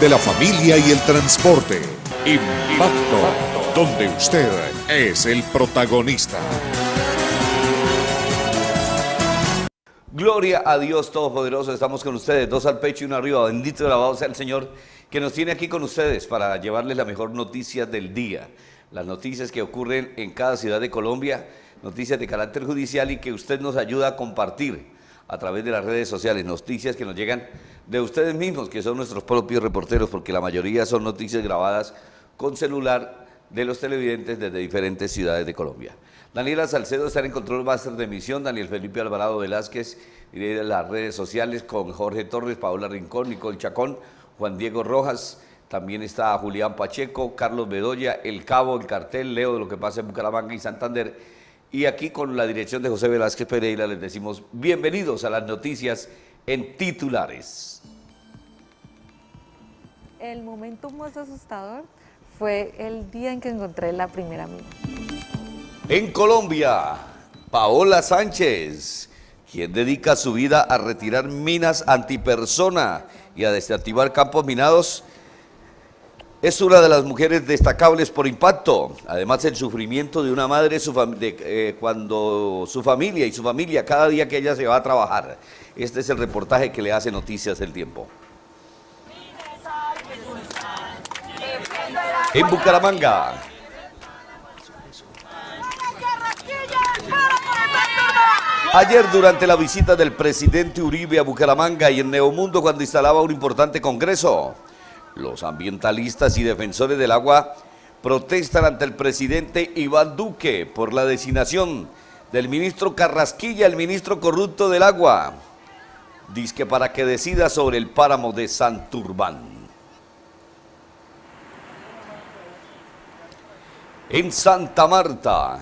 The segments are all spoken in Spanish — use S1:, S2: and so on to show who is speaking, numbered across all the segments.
S1: de la familia y el transporte. Impacto, donde usted es el protagonista.
S2: Gloria a Dios Todopoderoso, estamos con ustedes, dos al pecho y uno arriba. Bendito y alabado sea el Señor que nos tiene aquí con ustedes para llevarles la mejor noticia del día. Las noticias que ocurren en cada ciudad de Colombia, noticias de carácter judicial y que usted nos ayuda a compartir a través de las redes sociales, noticias que nos llegan de ustedes mismos, que son nuestros propios reporteros, porque la mayoría son noticias grabadas con celular de los televidentes desde diferentes ciudades de Colombia. Daniela Salcedo está en control máster de emisión, Daniel Felipe Alvarado Velázquez de las redes sociales con Jorge Torres, Paola Rincón, Nicole Chacón, Juan Diego Rojas, también está Julián Pacheco, Carlos Bedoya, El Cabo, El Cartel, Leo de lo que pasa en Bucaramanga y Santander. Y aquí con la dirección de José Velázquez Pereira les decimos bienvenidos a las noticias en titulares.
S3: El momento más asustador fue el día en que encontré la primera mina.
S2: En Colombia, Paola Sánchez, quien dedica su vida a retirar minas antipersona y a desactivar campos minados, es una de las mujeres destacables por impacto. Además, el sufrimiento de una madre eh, cuando su familia y su familia, cada día que ella se va a trabajar. Este es el reportaje que le hace Noticias del Tiempo. En Bucaramanga. Ayer durante la visita del presidente Uribe a Bucaramanga y en Neomundo cuando instalaba un importante congreso, los ambientalistas y defensores del agua protestan ante el presidente Iván Duque por la designación del ministro Carrasquilla, el ministro corrupto del agua. Dice que para que decida sobre el páramo de Santurbán. En Santa Marta,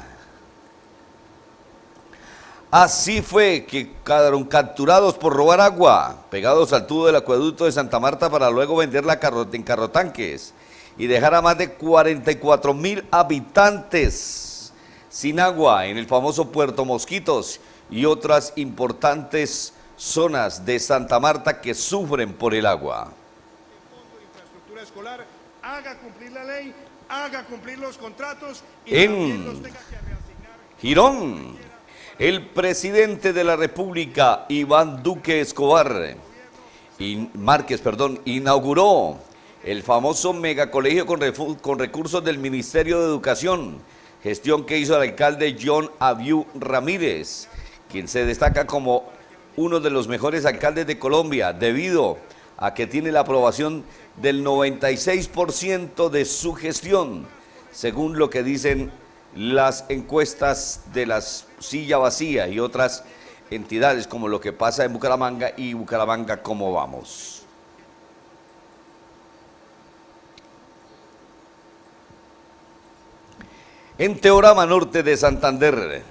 S2: Así fue que quedaron capturados por robar agua, pegados al tubo del acueducto de Santa Marta para luego venderla en carrotanques y dejar a más de 44 mil habitantes sin agua en el famoso Puerto Mosquitos y otras importantes zonas de Santa Marta que sufren por el agua. haga cumplir la ley, haga cumplir los contratos y en Girón el presidente de la República, Iván Duque Escobar, y Márquez, perdón, inauguró el famoso megacolegio con, con recursos del Ministerio de Educación, gestión que hizo el alcalde John Abiu Ramírez, quien se destaca como uno de los mejores alcaldes de Colombia debido a que tiene la aprobación del 96% de su gestión, según lo que dicen las encuestas de las silla vacía y otras entidades como lo que pasa en Bucaramanga y Bucaramanga cómo vamos. En Teorama Norte de Santander,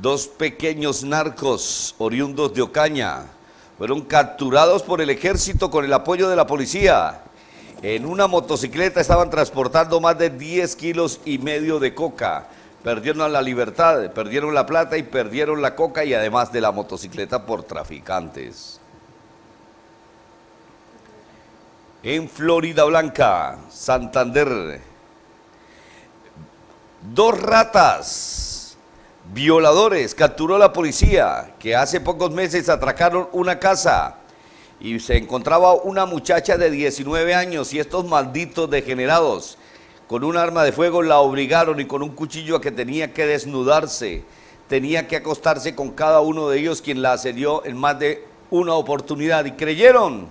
S2: dos pequeños narcos oriundos de Ocaña fueron capturados por el ejército con el apoyo de la policía. En una motocicleta estaban transportando más de 10 kilos y medio de coca. Perdieron la libertad, perdieron la plata y perdieron la coca y además de la motocicleta por traficantes. En Florida Blanca, Santander, dos ratas violadores capturó la policía que hace pocos meses atracaron una casa y se encontraba una muchacha de 19 años y estos malditos degenerados con un arma de fuego la obligaron y con un cuchillo a que tenía que desnudarse, tenía que acostarse con cada uno de ellos quien la asedió en más de una oportunidad y creyeron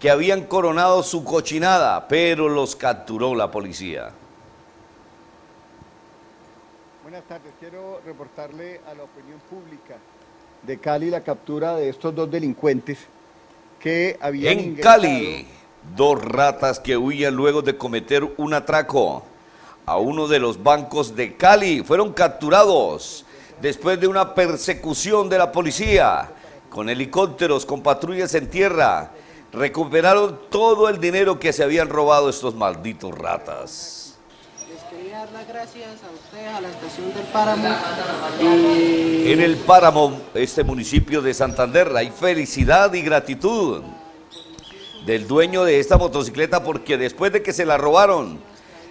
S2: que habían coronado su cochinada, pero los capturó la policía.
S4: Buenas tardes, quiero reportarle a la opinión pública de Cali la captura de estos dos delincuentes que habían
S2: En Cali, dos ratas que huían luego de cometer un atraco a uno de los bancos de Cali fueron capturados después de una persecución de la policía con helicópteros, con patrullas en tierra. Recuperaron todo el dinero que se habían robado estos malditos ratas.
S5: Dar las gracias a ustedes, a la estación del Páramo.
S2: En el Páramo, este municipio de Santander, hay felicidad y gratitud del dueño de esta motocicleta porque después de que se la robaron,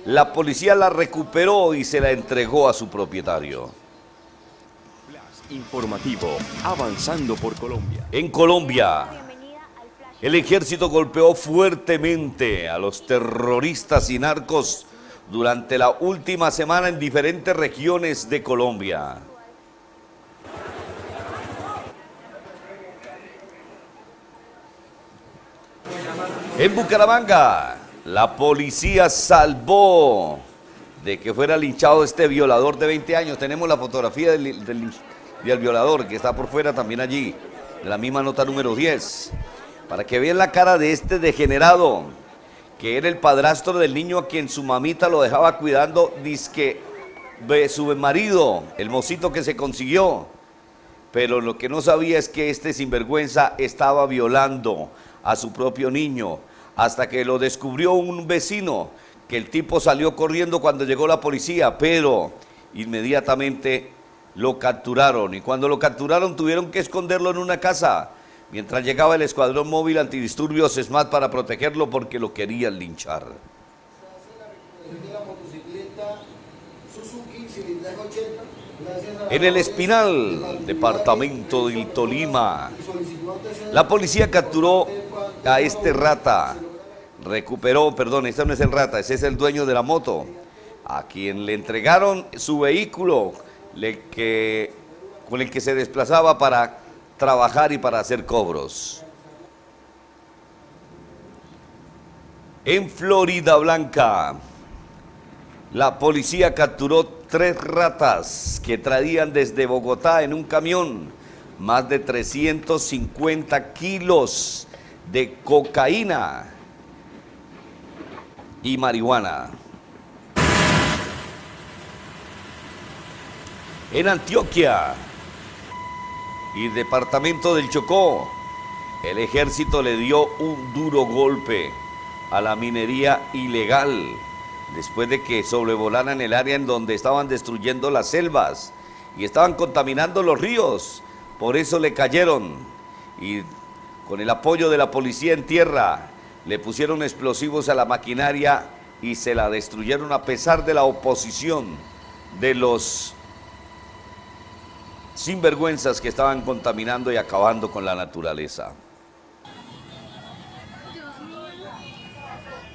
S2: la policía la recuperó y se la entregó a su propietario.
S6: Informativo, avanzando por Colombia.
S2: En Colombia, el ejército golpeó fuertemente a los terroristas y narcos durante la última semana en diferentes regiones de Colombia. En Bucaramanga, la policía salvó de que fuera linchado este violador de 20 años. Tenemos la fotografía del, del- violador que está por fuera también allí, de la misma nota número 10, para que vean la cara de este degenerado, que era el padrastro del niño a quien su mamita lo dejaba cuidando, dizque de su marido, el mocito que se consiguió. Pero lo que no sabía es que este sinvergüenza estaba violando a su propio niño, hasta que lo descubrió un vecino, que el tipo salió corriendo cuando llegó la policía, pero inmediatamente lo capturaron. Y cuando lo capturaron tuvieron que esconderlo en una casa, mientras llegaba el escuadrón móvil antidisturbios SMAT para protegerlo porque lo querían linchar.
S5: de la motocicleta Suzuki cilindraje 80, gracias a
S2: En el Espinal, departamento del Tolima, La policía capturó a este rata. Recuperó, perdón, este no es el rata, ese es el dueño de la moto. A quien le entregaron su vehículo con el que se desplazaba para trabajar y para hacer cobros. En Florida Blanca, la policía capturó tres ratas que traían desde Bogotá en un camión más de 350 kilos de cocaína y marihuana. En Antioquia y departamento del Chocó, el ejército le dio un duro golpe a la minería ilegal después de que sobrevolaran el área en donde estaban destruyendo las selvas y estaban contaminando los ríos. Por eso le cayeron y con el apoyo de la policía en tierra le pusieron explosivos a la maquinaria y se la destruyeron a pesar de la oposición de los sinvergüenzas que estaban contaminando y acabando con la naturaleza.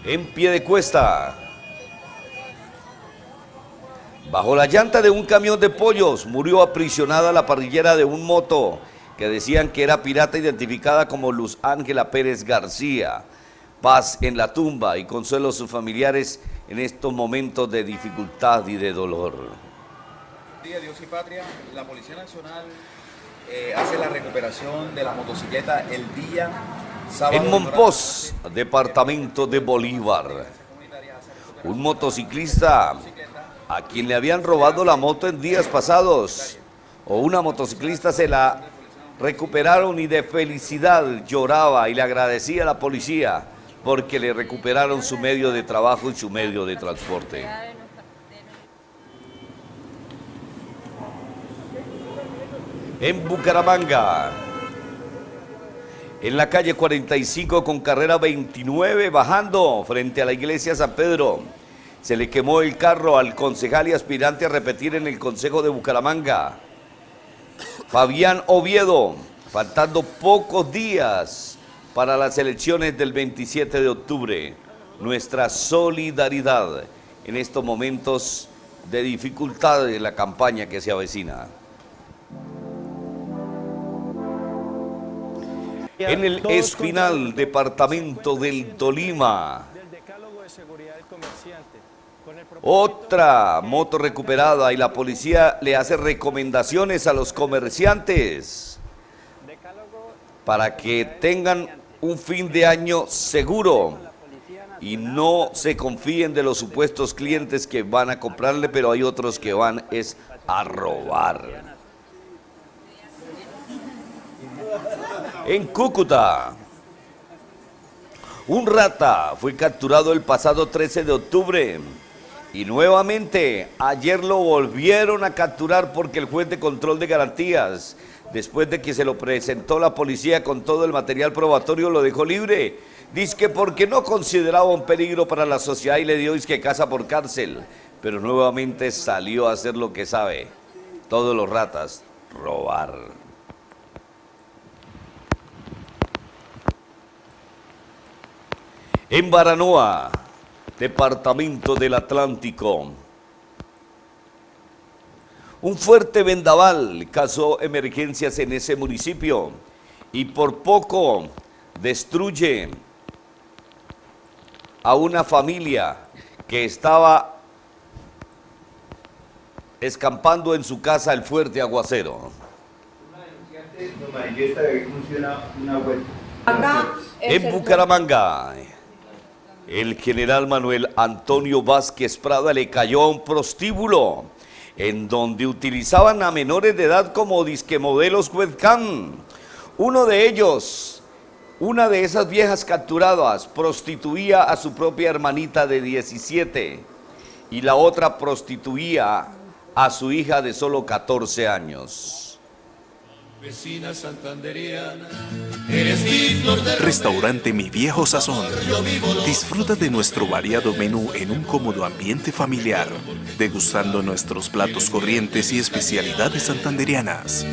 S2: En pie de cuesta, bajo la llanta de un camión de pollos, murió aprisionada la parrillera de un moto que decían que era pirata identificada como Luz Ángela Pérez García. Paz en la tumba y consuelo a sus familiares en estos momentos de dificultad y de dolor.
S7: Día Dios y Patria, la Policía Nacional eh, hace la recuperación de la motocicleta el día sábado.
S2: En Monpós, departamento de Bolívar, un motociclista a quien le habían robado la moto en días pasados, o una motociclista se la recuperaron y de felicidad lloraba y le agradecía a la policía porque le recuperaron su medio de trabajo y su medio de transporte. En Bucaramanga, en la calle 45 con carrera 29, bajando frente a la iglesia San Pedro. Se le quemó el carro al concejal y aspirante a repetir en el Consejo de Bucaramanga. Fabián Oviedo, faltando pocos días para las elecciones del 27 de octubre. Nuestra solidaridad en estos momentos de dificultad de la campaña que se avecina. En el Espinal, departamento del Tolima. Otra moto recuperada y la policía le hace recomendaciones a los comerciantes para que tengan un fin de año seguro y no se confíen de los supuestos clientes que van a comprarle, pero hay otros que van es a robar. En Cúcuta, un rata fue capturado el pasado 13 de octubre y nuevamente ayer lo volvieron a capturar porque el juez de control de garantías, después de que se lo presentó la policía con todo el material probatorio, lo dejó libre. Dice que porque no consideraba un peligro para la sociedad y le dio que casa por cárcel, pero nuevamente salió a hacer lo que sabe. Todos los ratas, robar. En Baranoa, departamento del Atlántico, un fuerte vendaval causó emergencias en ese municipio y por poco destruye a una familia que estaba escampando en su casa el fuerte aguacero. En Bucaramanga, el general Manuel Antonio Vázquez Prada le cayó a un prostíbulo en donde utilizaban a menores de edad como disque modelos webcam. Uno de ellos, una de esas viejas capturadas, prostituía a su propia hermanita de 17 y la otra prostituía a su hija de solo 14 años.
S8: Vecina santanderiana,
S9: Restaurante Mi Viejo Sazón. Disfruta de nuestro variado menú en un cómodo ambiente familiar, degustando nuestros platos corrientes y especialidades santanderianas.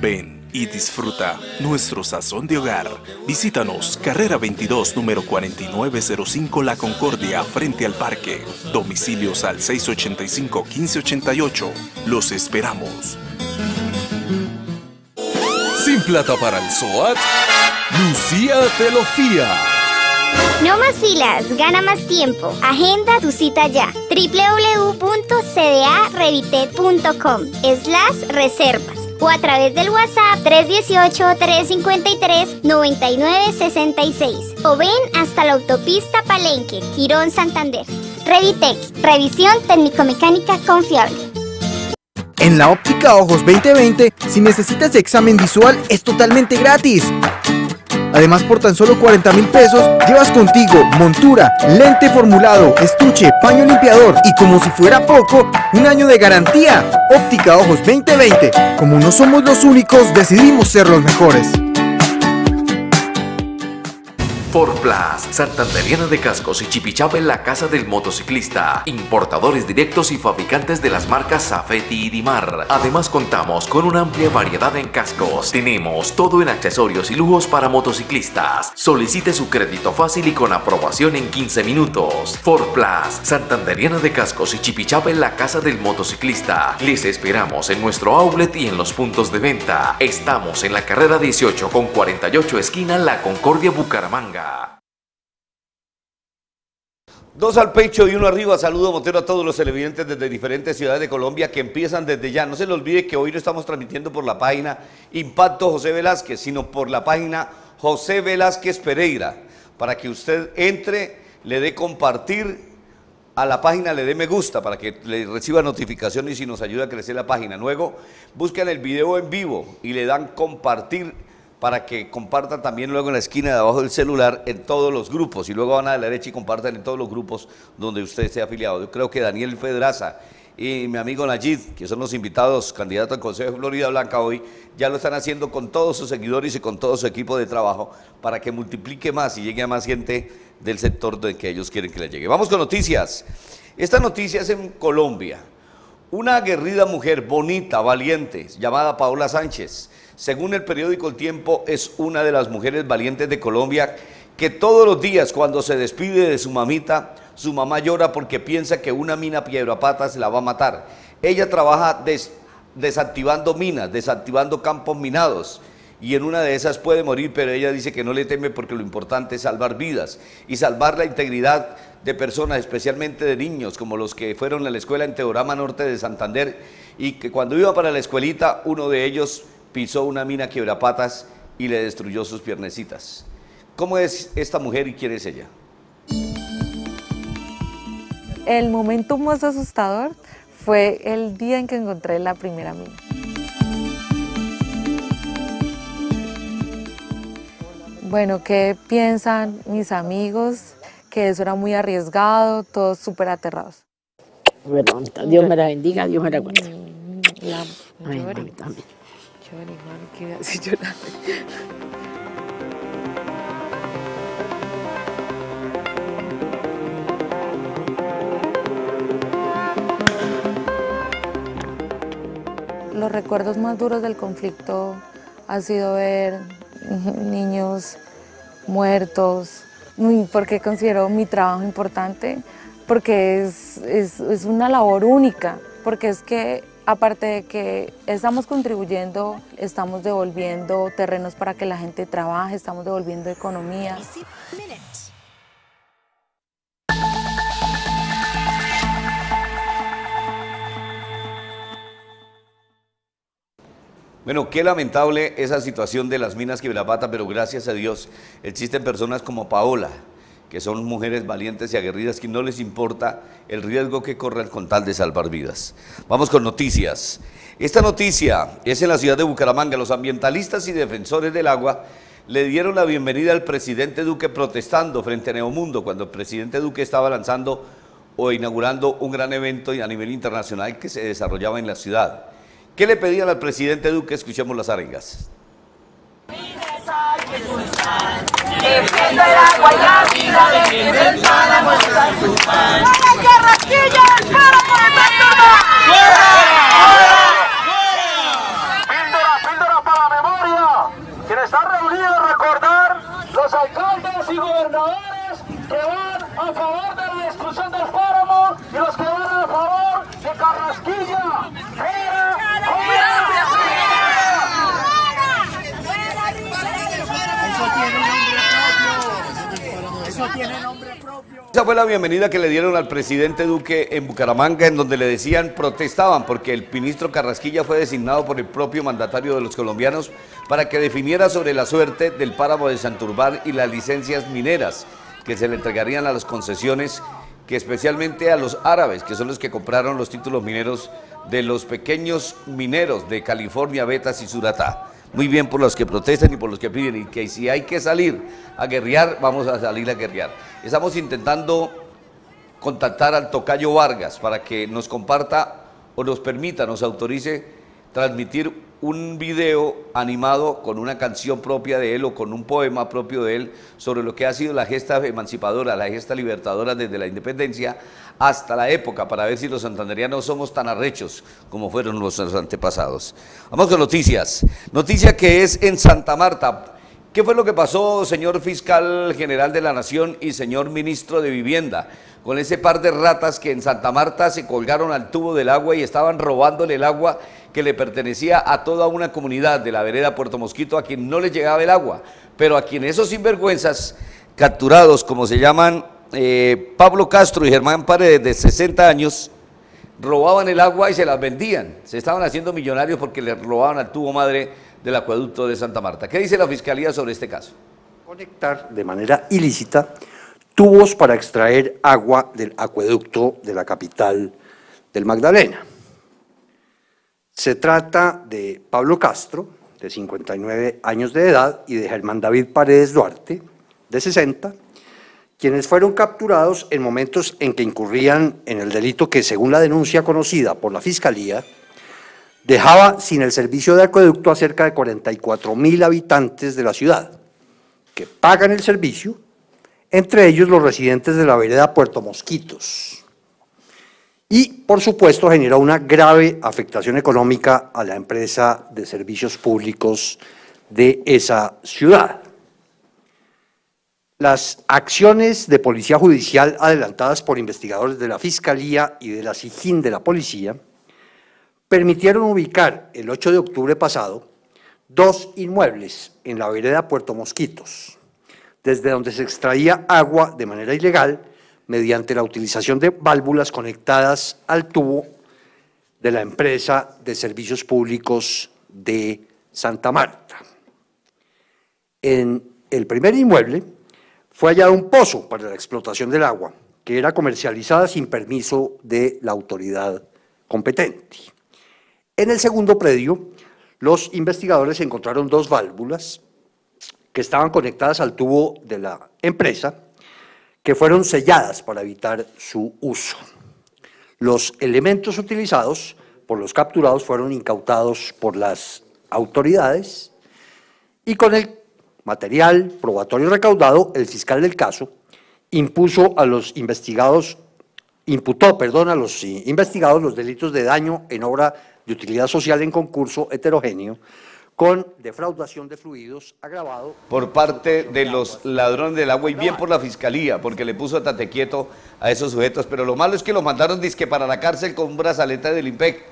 S9: Ven y disfruta nuestro sazón de hogar. Visítanos, carrera 22, número 4905 La Concordia, frente al parque. Domicilios al 685-1588. Los esperamos.
S10: Sin plata para el SOAT, Lucía te.
S11: No más filas, gana más tiempo. Agenda tu cita ya. www.cdarevitet.com slash reservas o a través del WhatsApp 318-353-9966 o ven hasta la autopista Palenque, Girón, Santander. Revitec, revisión técnico-mecánica confiable.
S12: En la óptica Ojos 2020, si necesitas examen visual, es totalmente gratis. Además, por tan solo 40 mil pesos, llevas contigo montura, lente formulado, estuche, paño limpiador y como si fuera poco, un año de garantía. Óptica Ojos 2020. Como no somos los únicos, decidimos ser los mejores.
S13: Ford Plus, Santanderiana de Cascos y Chipichapa en la casa del motociclista. Importadores directos y fabricantes de las marcas Safety y Dimar. Además contamos con una amplia variedad en cascos. Tenemos todo en accesorios y lujos para motociclistas. Solicite su crédito fácil y con aprobación en 15 minutos. Ford Plus, Santanderiana de Cascos y Chipichapa en la casa del motociclista. Les esperamos en nuestro outlet y en los puntos de venta. Estamos en la carrera 18 con 48 esquina La Concordia Bucaramanga.
S2: Dos al pecho y uno arriba. Saludo Montero a todos los televidentes desde diferentes ciudades de Colombia que empiezan desde ya. No se le olvide que hoy no estamos transmitiendo por la página Impacto José Velázquez, sino por la página José Velázquez Pereira. Para que usted entre, le dé compartir a la página, le dé me gusta para que le reciba notificaciones y nos ayude a crecer la página. Luego, busquen el video en vivo y le dan compartir para que compartan también luego en la esquina de abajo del celular en todos los grupos y luego van a la derecha y compartan en todos los grupos donde usted esté afiliado. Yo creo que Daniel Fedraza y mi amigo Najid, que son los invitados, candidatos al Consejo de Florida Blanca hoy, ya lo están haciendo con todos sus seguidores y con todo su equipo de trabajo para que multiplique más y llegue a más gente del sector de que ellos quieren que le llegue. Vamos con noticias. Esta noticia es en Colombia. Una aguerrida mujer bonita, valiente, llamada Paola Sánchez, según el periódico El Tiempo, es una de las mujeres valientes de Colombia que todos los días cuando se despide de su mamita, su mamá llora porque piensa que una mina piedra patas la va a matar. Ella trabaja desactivando minas, desactivando campos minados y en una de esas puede morir, pero ella dice que no le teme porque lo importante es salvar vidas y salvar la integridad de personas, especialmente de niños, como los que fueron a la escuela en Teorama Norte de Santander y que cuando iba para la escuelita uno de ellos pisó una mina quiebrapatas y le destruyó sus piernecitas. ¿Cómo es esta mujer y quién es ella?
S3: El momento más asustador fue el día en que encontré la primera mina. Bueno, ¿qué piensan mis amigos? Que eso era muy arriesgado, todos súper aterrados.
S14: Bueno, Dios me la bendiga, Dios me la guarde.
S3: La,
S14: Ay,
S3: qué así llorando. los recuerdos más duros del conflicto ha sido ver niños muertos, porque considero mi trabajo importante, porque es, es, es, una labor única, porque es que aparte de que estamos contribuyendo, estamos devolviendo terrenos para que la gente trabaje, estamos devolviendo economía.
S2: Bueno, qué lamentable esa situación de las minas Quebrapata, pero gracias a Dios existen personas como Paola, que son mujeres valientes y aguerridas que no les importa el riesgo que corren con tal de salvar vidas. Vamos con noticias. Esta noticia es en la ciudad de Bucaramanga. Los ambientalistas y defensores del agua le dieron la bienvenida al presidente Duque protestando frente a Neomundo cuando el presidente Duque estaba lanzando o inaugurando un gran evento a nivel internacional que se desarrollaba en la ciudad. ¿Qué le pedían al presidente Duque? Escuchemos las arengas.
S15: Píldora, píldora para la memoria. Quien está reunido a recordar los alcaldes y gobernadores que van a favor de la destrucción del páramo y los que van a favor de Carrasquilla. ¡Fuera!
S2: Eso tiene nombre propio. Esa fue la bienvenida que le dieron al presidente Duque en Bucaramanga, en donde le decían, protestaban, porque el ministro Carrasquilla fue designado por el propio mandatario de los colombianos para que definiera sobre la suerte del páramo de Santurbán y las licencias mineras que se le entregarían a las concesiones, que especialmente a los árabes, que son los que compraron los títulos mineros de los pequeños mineros de California, Betas y Suratá muy bien por los que protestan y por los que piden, y que si hay que salir a guerrear, vamos a salir a guerrear. Estamos intentando contactar al Tocayo Vargas para que nos comparta o nos permita, nos autorice transmitir un video animado con una canción propia de él o con un poema propio de él sobre lo que ha sido la gesta emancipadora, la gesta libertadora desde la independencia hasta la época para ver si los santanderianos somos tan arrechos como fueron nuestros antepasados. Vamos con noticias. Noticia que es en Santa Marta. ¿Qué fue lo que pasó, señor fiscal general de la Nación y señor ministro de Vivienda? Con ese par de ratas que en Santa Marta se colgaron al tubo del agua y estaban robándole el agua que le pertenecía a toda una comunidad de la vereda Puerto Mosquito a quien no le llegaba el agua, pero a quien esos sinvergüenzas capturados, como se llaman eh, Pablo Castro y Germán Paredes, de 60 años, robaban el agua y se las vendían. Se estaban haciendo millonarios porque le robaban al tubo madre del acueducto de Santa Marta. ¿Qué dice la Fiscalía sobre este caso?
S16: Conectar de manera ilícita tubos para extraer agua del acueducto de la capital del Magdalena. Se trata de Pablo Castro, de 59 años de edad, y de Germán David Paredes Duarte, de 60, quienes fueron capturados en momentos en que incurrían en el delito que, según la denuncia conocida por la Fiscalía, dejaba sin el servicio de acueducto a cerca de 44 mil habitantes de la ciudad, que pagan el servicio, entre ellos los residentes de la vereda Puerto Mosquitos, y, por supuesto, generó una grave afectación económica a la empresa de servicios públicos de esa ciudad. Las acciones de policía judicial adelantadas por investigadores de la Fiscalía y de la SIGIN de la Policía permitieron ubicar el 8 de octubre pasado dos inmuebles en la vereda Puerto Mosquitos, desde donde se extraía agua de manera ilegal mediante la utilización de válvulas conectadas al tubo de la empresa de servicios públicos de Santa Marta. En el primer inmueble fue hallado un pozo para la explotación del agua, que era comercializada sin permiso de la autoridad competente. En el segundo predio, los investigadores encontraron dos válvulas que estaban conectadas al tubo de la empresa que fueron selladas para evitar su uso. Los elementos utilizados por los capturados fueron incautados por las autoridades y con el material probatorio recaudado, el fiscal del caso impuso a los investigados, imputó, perdón, a los investigados los delitos de daño en obra de utilidad social en concurso heterogéneo con defraudación de fluidos agravado.
S2: Por parte de los ladrones del agua y bien por la fiscalía, porque le puso tate quieto a esos sujetos. Pero lo malo es que lo mandaron disque para la cárcel con un brazalete del IMPEC,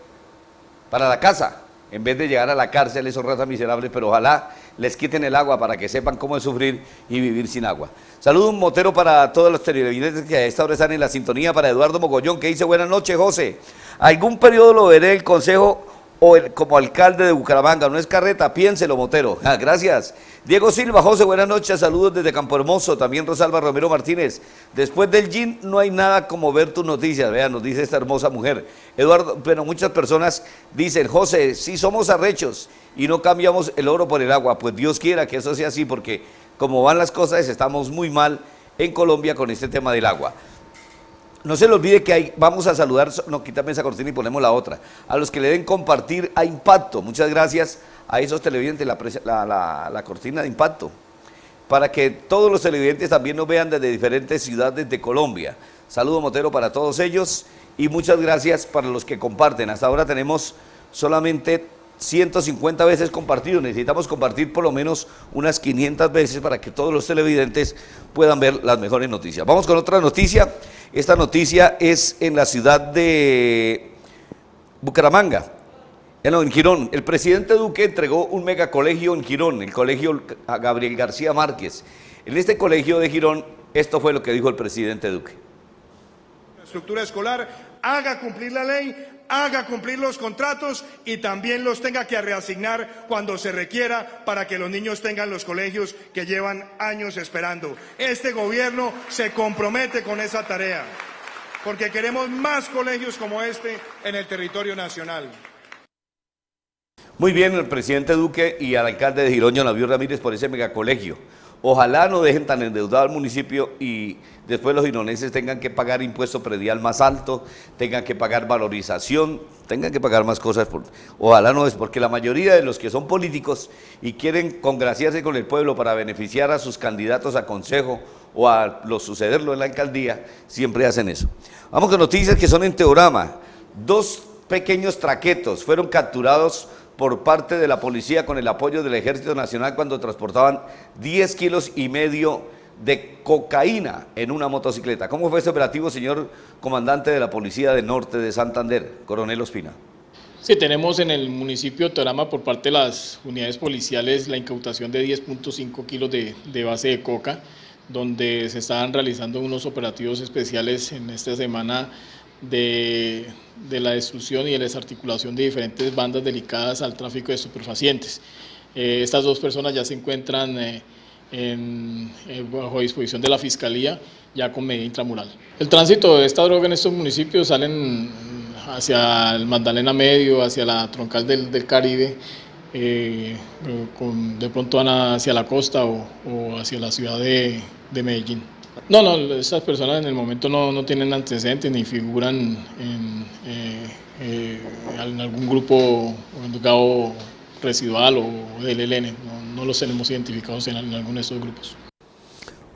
S2: para la casa, en vez de llegar a la cárcel esos razas miserables, pero ojalá les quiten el agua para que sepan cómo es sufrir y vivir sin agua. Saludo un motero para todos los televidentes que a esta hora están en la sintonía, para Eduardo Mogollón, que dice, buenas noches, José. Algún periodo lo veré el consejo o como alcalde de Bucaramanga. No es carreta, piénselo, Motero. Ah, gracias. Diego Silva, José, buenas noches. Saludos desde Campo Hermoso. También Rosalba Romero Martínez. Después del gin no hay nada como ver tus noticias. Vean, nos dice esta hermosa mujer. Eduardo, pero muchas personas dicen, José, si somos arrechos y no cambiamos el oro por el agua. Pues Dios quiera que eso sea así, porque como van las cosas, estamos muy mal en Colombia con este tema del agua. No se le olvide que hay, vamos a saludar, no, quítame esa cortina y ponemos la otra, a los que le den compartir a Impacto. Muchas gracias a esos televidentes, la, cortina de Impacto, para que todos los televidentes también nos vean desde diferentes ciudades de Colombia. Saludo Motero para todos ellos y muchas gracias para los que comparten. Hasta ahora tenemos solamente 150 veces compartido. Necesitamos compartir por lo menos unas 500 veces para que todos los televidentes puedan ver las mejores noticias. Vamos con otra noticia. Esta noticia es en la ciudad de Bucaramanga, en Girón. El presidente Duque entregó un megacolegio en Girón, el colegio Gabriel García Márquez. En este colegio de Girón, esto fue lo que dijo el presidente Duque.
S17: La estructura escolar haga cumplir la ley, haga cumplir los contratos y también los tenga que reasignar cuando se requiera para que los niños tengan los colegios que llevan años esperando. Este gobierno se compromete con esa tarea porque queremos más colegios como este en el territorio nacional.
S2: Muy bien, el presidente Duque y al alcalde de Girón, Navío Ramírez, por ese megacolegio. Ojalá no dejen tan endeudado al municipio y después los gironenses tengan que pagar impuesto predial más alto, tengan que pagar valorización, tengan que pagar más cosas. ojalá no es, porque la mayoría de los que son políticos y quieren congraciarse con el pueblo para beneficiar a sus candidatos a consejo o a lo sucederlo en la alcaldía, siempre hacen eso. Vamos con noticias que son en Teorama. Dos pequeños traquetos fueron capturados por parte de la policía con el apoyo del Ejército Nacional cuando transportaban 10 kilos y medio de cocaína en una motocicleta. ¿Cómo fue ese operativo, señor comandante de la Policía del Norte de Santander, coronel Ospina?
S18: Sí, tenemos en el municipio de Torama por parte de las unidades policiales la incautación de 10.5 kilos de, de base de coca, donde se estaban realizando unos operativos especiales en esta semana de, la destrucción y de la desarticulación de diferentes bandas delicadas al tráfico de estupefacientes. Eh, estas dos personas ya se encuentran eh, eh, bajo disposición de la Fiscalía ya con medida intramural. El tránsito de esta droga en estos municipios salen hacia el Magdalena Medio, hacia la troncal del, Caribe, de pronto van hacia la costa o, hacia la ciudad de Medellín. No, no, esas personas en el momento no, tienen antecedentes ni figuran en, eh, eh, algún grupo residual o del ELN. No, los tenemos identificados en, en alguno de esos grupos.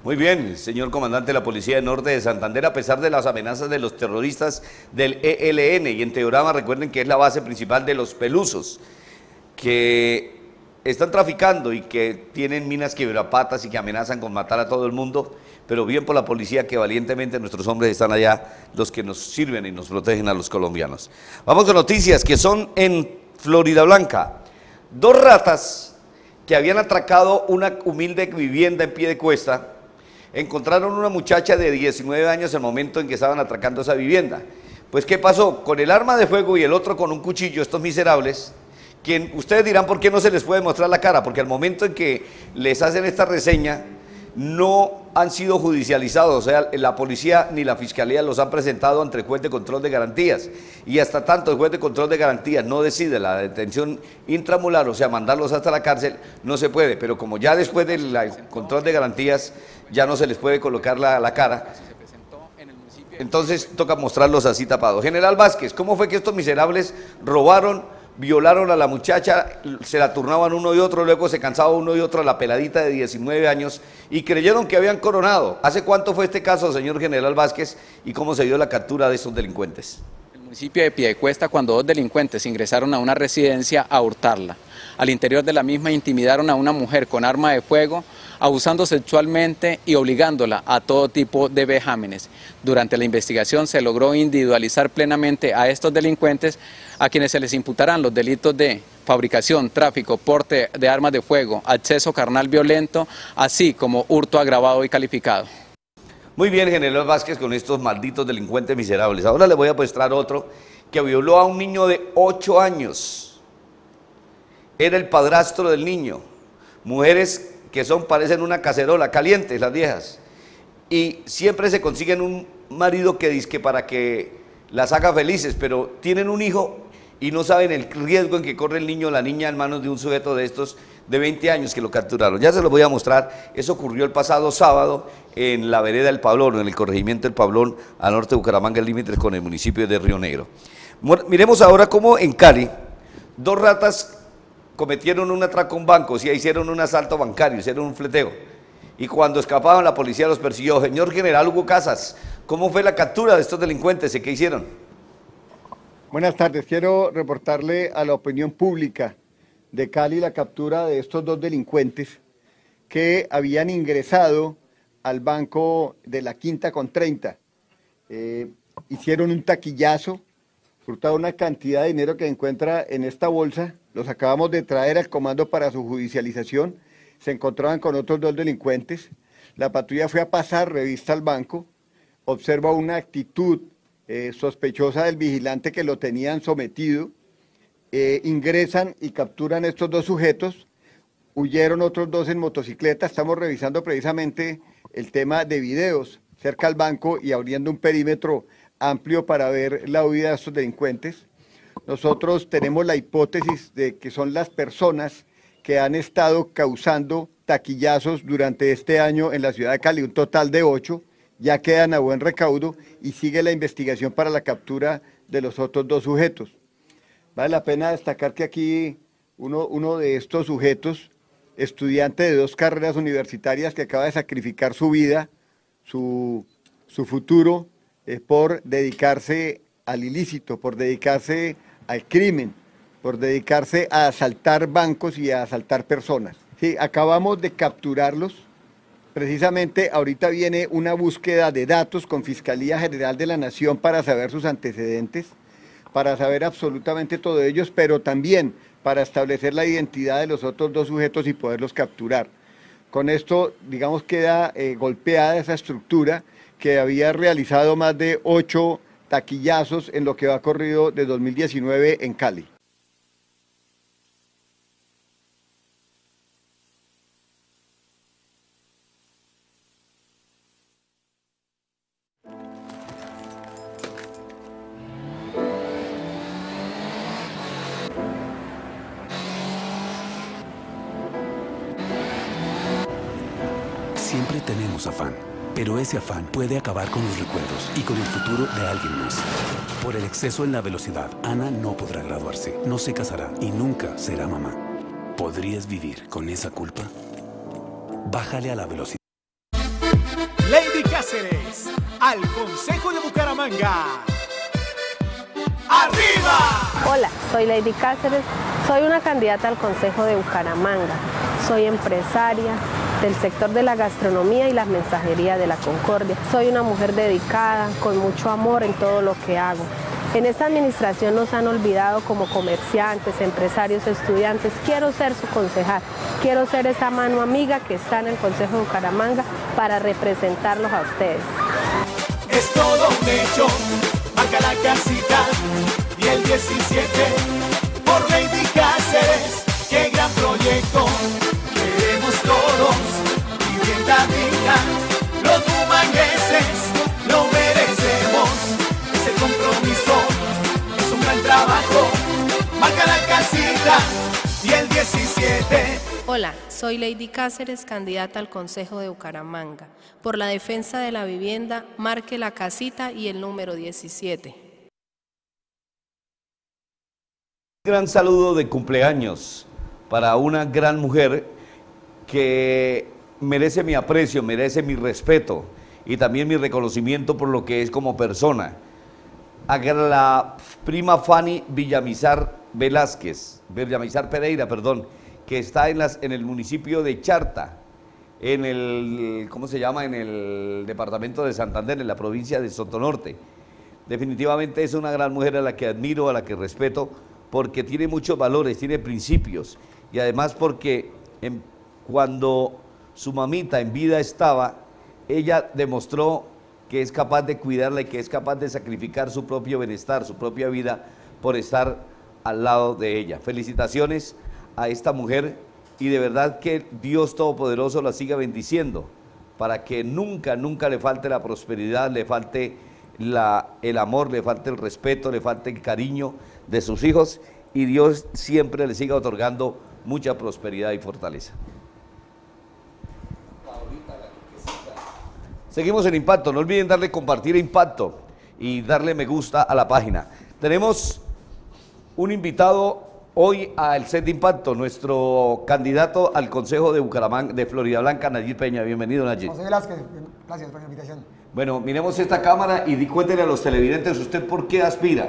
S2: Muy bien, señor comandante de la Policía del Norte de Santander, a pesar de las amenazas de los terroristas del ELN y en Teorama, recuerden que es la base principal de los pelusos, que están traficando y que tienen minas quebrapatas y que amenazan con matar a todo el mundo, pero bien por la policía que valientemente nuestros hombres están allá, los que nos sirven y nos protegen a los colombianos. Vamos con noticias que son en Florida Blanca. Dos ratas que habían atracado una humilde vivienda en pie de cuesta, encontraron una muchacha de 19 años en el momento en que estaban atracando esa vivienda. Pues ¿qué pasó? Con el arma de fuego y el otro con un cuchillo, estos miserables, quien ustedes dirán por qué no se les puede mostrar la cara, porque al momento en que les hacen esta reseña, no han sido judicializados, o sea, la policía ni la fiscalía los han presentado ante el juez de control de garantías. Y hasta tanto el juez de control de garantías no decide la detención intramular, o sea, mandarlos hasta la cárcel, no se puede. Pero como ya después del control de garantías ya no se les puede colocar la, la cara, entonces toca mostrarlos así tapados. General Vázquez, ¿cómo fue que estos miserables robaron? Violaron a la muchacha, se la turnaban uno y otro, luego se cansaba uno y otro a la peladita de 19 años y creyeron que habían coronado. ¿Hace cuánto fue este caso, señor General Vázquez, y cómo se dio la captura de esos delincuentes?
S19: municipio de Piedecuesta cuando dos delincuentes ingresaron a una residencia a hurtarla. Al interior de la misma intimidaron a una mujer con arma de fuego, abusando sexualmente y obligándola a todo tipo de vejámenes. Durante la investigación se logró individualizar plenamente a estos delincuentes a quienes se les imputarán los delitos de fabricación, tráfico, porte de armas de fuego, acceso carnal violento, así como hurto agravado y calificado.
S2: Muy bien, General Vázquez, con estos malditos delincuentes miserables. Ahora le voy a mostrar otro que violó a un niño de 8 años. Era el padrastro del niño. Mujeres que son, parecen una cacerola, calientes las viejas. Y siempre se consiguen un marido que dice que para que las haga felices, pero tienen un hijo y no saben el riesgo en que corre el niño o la niña en manos de un sujeto de estos de 20 años que lo capturaron. Ya se lo voy a mostrar. Eso ocurrió el pasado sábado en la vereda del Pablón, en el corregimiento del Pablón, al norte de Bucaramanga, el límite con el municipio de Río Negro. Miremos ahora cómo en Cali dos ratas cometieron un atraco a un banco, sí, hicieron un asalto bancario, hicieron un fleteo. Y cuando escapaban la policía los persiguió. Señor General Hugo Casas, ¿cómo fue la captura de estos delincuentes y qué hicieron?
S4: Buenas tardes, quiero reportarle a la opinión pública de Cali la captura de estos dos delincuentes que habían ingresado al banco de la Quinta con 30. Eh, hicieron un taquillazo, frutado una cantidad de dinero que encuentra en esta bolsa, los acabamos de traer al comando para su judicialización, se encontraban con otros dos delincuentes, la patrulla fue a pasar revista al banco, observa una actitud eh, sospechosa del vigilante que lo tenían sometido, eh, ingresan y capturan estos dos sujetos, huyeron otros dos en motocicleta, estamos revisando precisamente el tema de videos cerca al banco y abriendo un perímetro amplio para ver la huida de estos delincuentes. Nosotros tenemos la hipótesis de que son las personas que han estado causando taquillazos durante este año en la ciudad de Cali, un total de ocho, ya quedan a buen recaudo y sigue la investigación para la captura de los otros dos sujetos. Vale la pena destacar que aquí uno, de estos sujetos, estudiante de dos carreras universitarias que acaba de sacrificar su vida, su, futuro, eh, por dedicarse al ilícito, por dedicarse al crimen, por dedicarse a asaltar bancos y a asaltar personas. Sí, acabamos de capturarlos. Precisamente ahorita viene una búsqueda de datos con Fiscalía General de la Nación para saber sus antecedentes para saber absolutamente todo de ellos, pero también para establecer la identidad de los otros dos sujetos y poderlos capturar. Con esto, digamos, queda eh, golpeada esa estructura que había realizado más de ocho taquillazos en lo que va corrido de 2019 en Cali.
S20: Afán. Pero ese afán puede acabar con los recuerdos y con el futuro de alguien más. Por el exceso en la velocidad, Ana no podrá graduarse, no se casará y nunca será mamá. ¿Podrías vivir con esa culpa? Bájale a la velocidad.
S21: Lady Cáceres, al Consejo de Bucaramanga. ¡Arriba!
S22: Hola, soy Lady Cáceres, soy una candidata al Consejo de Bucaramanga. Soy empresaria, del sector de la gastronomía y la mensajería de la Concordia. Soy una mujer dedicada, con mucho amor en todo lo que hago. En esta administración nos han olvidado como comerciantes, empresarios, estudiantes. Quiero ser su concejal, quiero ser esa mano amiga que está en el Consejo de Bucaramanga para representarlos a ustedes.
S21: Es todo un hecho, marca la casita y el 17 por Lady Cáceres, qué gran proyecto todos vivienda digna. Los bumangueses lo merecemos. Ese compromiso es un gran trabajo. Marca la casita y el 17.
S22: Hola, soy Lady Cáceres, candidata al Consejo de Bucaramanga. Por la defensa de la vivienda, marque la casita y el número 17.
S2: Gran saludo de cumpleaños para una gran mujer que merece mi aprecio, merece mi respeto y también mi reconocimiento por lo que es como persona. a la prima Fanny Villamizar Velázquez, Villamizar Pereira, perdón, que está en, las, en el municipio de Charta, en el, ¿cómo se llama? En el departamento de Santander, en la provincia de Sotonorte. Definitivamente es una gran mujer a la que admiro, a la que respeto, porque tiene muchos valores, tiene principios y además porque cuando su mamita en vida estaba, ella demostró que es capaz de cuidarla y que es capaz de sacrificar su propio bienestar, su propia vida, por estar al lado de ella. Felicitaciones a esta mujer y de verdad que Dios Todopoderoso la siga bendiciendo para que nunca, nunca le falte la prosperidad, le falte el amor, le falte el respeto, le falte el cariño de sus hijos y Dios siempre le siga otorgando mucha prosperidad y fortaleza. Seguimos en Impacto, no olviden darle compartir Impacto y darle me gusta a la página. Tenemos un invitado hoy al set de Impacto, nuestro candidato al Consejo de Bucaramanga, de Florida Blanca, Nayib Peña. Bienvenido, Nayib.
S23: José Velázquez, gracias por la invitación.
S2: Bueno, miremos esta cámara y cuéntenle a los televidentes usted por qué aspira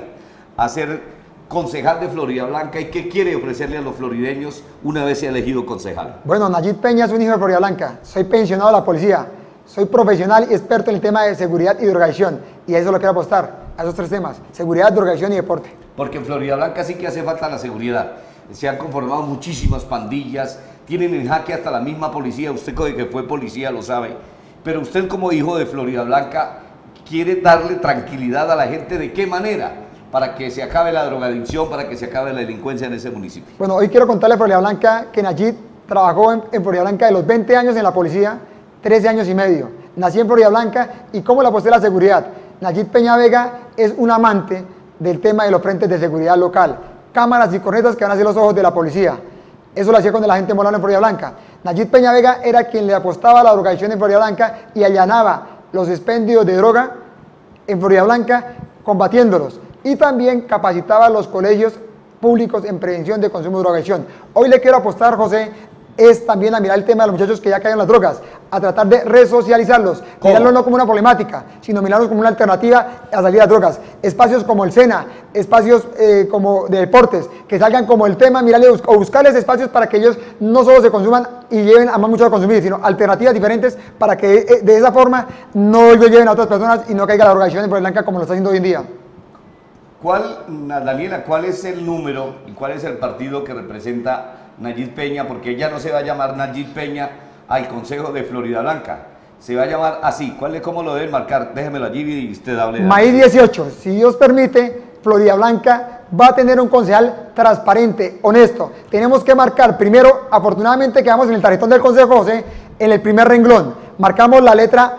S2: a ser concejal de Florida Blanca y qué quiere ofrecerle a los florideños una vez sea elegido concejal.
S23: Bueno, Nayib Peña es un hijo de Florida Blanca. Soy pensionado de la policía. Soy profesional y experto en el tema de seguridad y drogadicción. Y a eso lo quiero apostar, a esos tres temas. Seguridad, drogadicción y deporte.
S2: Porque en Florida Blanca sí que hace falta la seguridad. Se han conformado muchísimas pandillas, tienen en jaque hasta la misma policía. Usted que fue policía lo sabe. Pero usted como hijo de Florida Blanca quiere darle tranquilidad a la gente. ¿De qué manera? para que se acabe la drogadicción, para que se acabe la delincuencia en ese municipio?
S23: Bueno, hoy quiero contarle a Florida Blanca que Nayib trabajó en, en Florida Blanca de los 20 años en la policía, 13 años y medio. Nací en Florida Blanca y cómo le aposté la seguridad. Nayib Peña Vega es un amante del tema de los frentes de seguridad local. Cámaras y cornetas que van a los ojos de la policía. Eso lo hacía con la gente morada en Florida Blanca. Nayib Peña Vega era quien le apostaba a la drogadicción en Florida Blanca y allanaba los expendios de droga en Florida Blanca combatiéndolos y también capacitaba a los colegios públicos en prevención de consumo de drogadicción. Hoy le quiero apostar, José, es también a mirar el tema de los muchachos que ya caen en las drogas, a tratar de resocializarlos, mirarlo no como una problemática, sino mirarlos como una alternativa a salir a drogas. Espacios como el SENA, espacios eh, como de deportes, que salgan como el tema, mirarles o buscarles espacios para que ellos no solo se consuman y lleven a más muchos a consumir, sino alternativas diferentes para que eh, de esa forma no ellos lleven a otras personas y no caiga la drogadicción en Blanca como lo está haciendo hoy en día.
S2: ¿Cuál, Daniela, cuál es el número y cuál es el partido que representa Nayib Peña? Porque ella no se va a llamar Nayib Peña al Consejo de Florida Blanca. Se va a llamar así. ¿Cuál es, ¿Cómo lo deben marcar? Déjemelo allí y usted hable.
S23: Maíz 18. Si Dios permite, Florida Blanca va a tener un concejal transparente, honesto. Tenemos que marcar primero, afortunadamente quedamos en el tarjetón del Consejo José, en el primer renglón. Marcamos la letra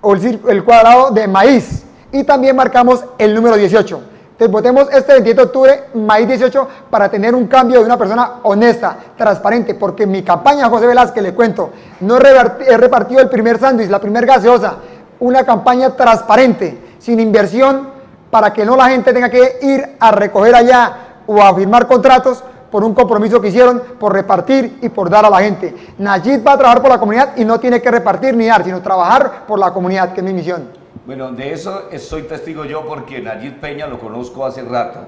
S23: o el cuadrado de maíz y también marcamos el número 18 votemos este 27 de octubre, maíz 18, para tener un cambio de una persona honesta, transparente, porque mi campaña, José Velázquez, le cuento, no he repartido el primer sándwich, la primera gaseosa, una campaña transparente, sin inversión, para que no la gente tenga que ir a recoger allá o a firmar contratos por un compromiso que hicieron por repartir y por dar a la gente. Nayib va a trabajar por la comunidad y no tiene que repartir ni dar, sino trabajar por la comunidad, que es mi misión.
S2: Bueno, de eso soy testigo yo porque Nayib Peña lo conozco hace rato,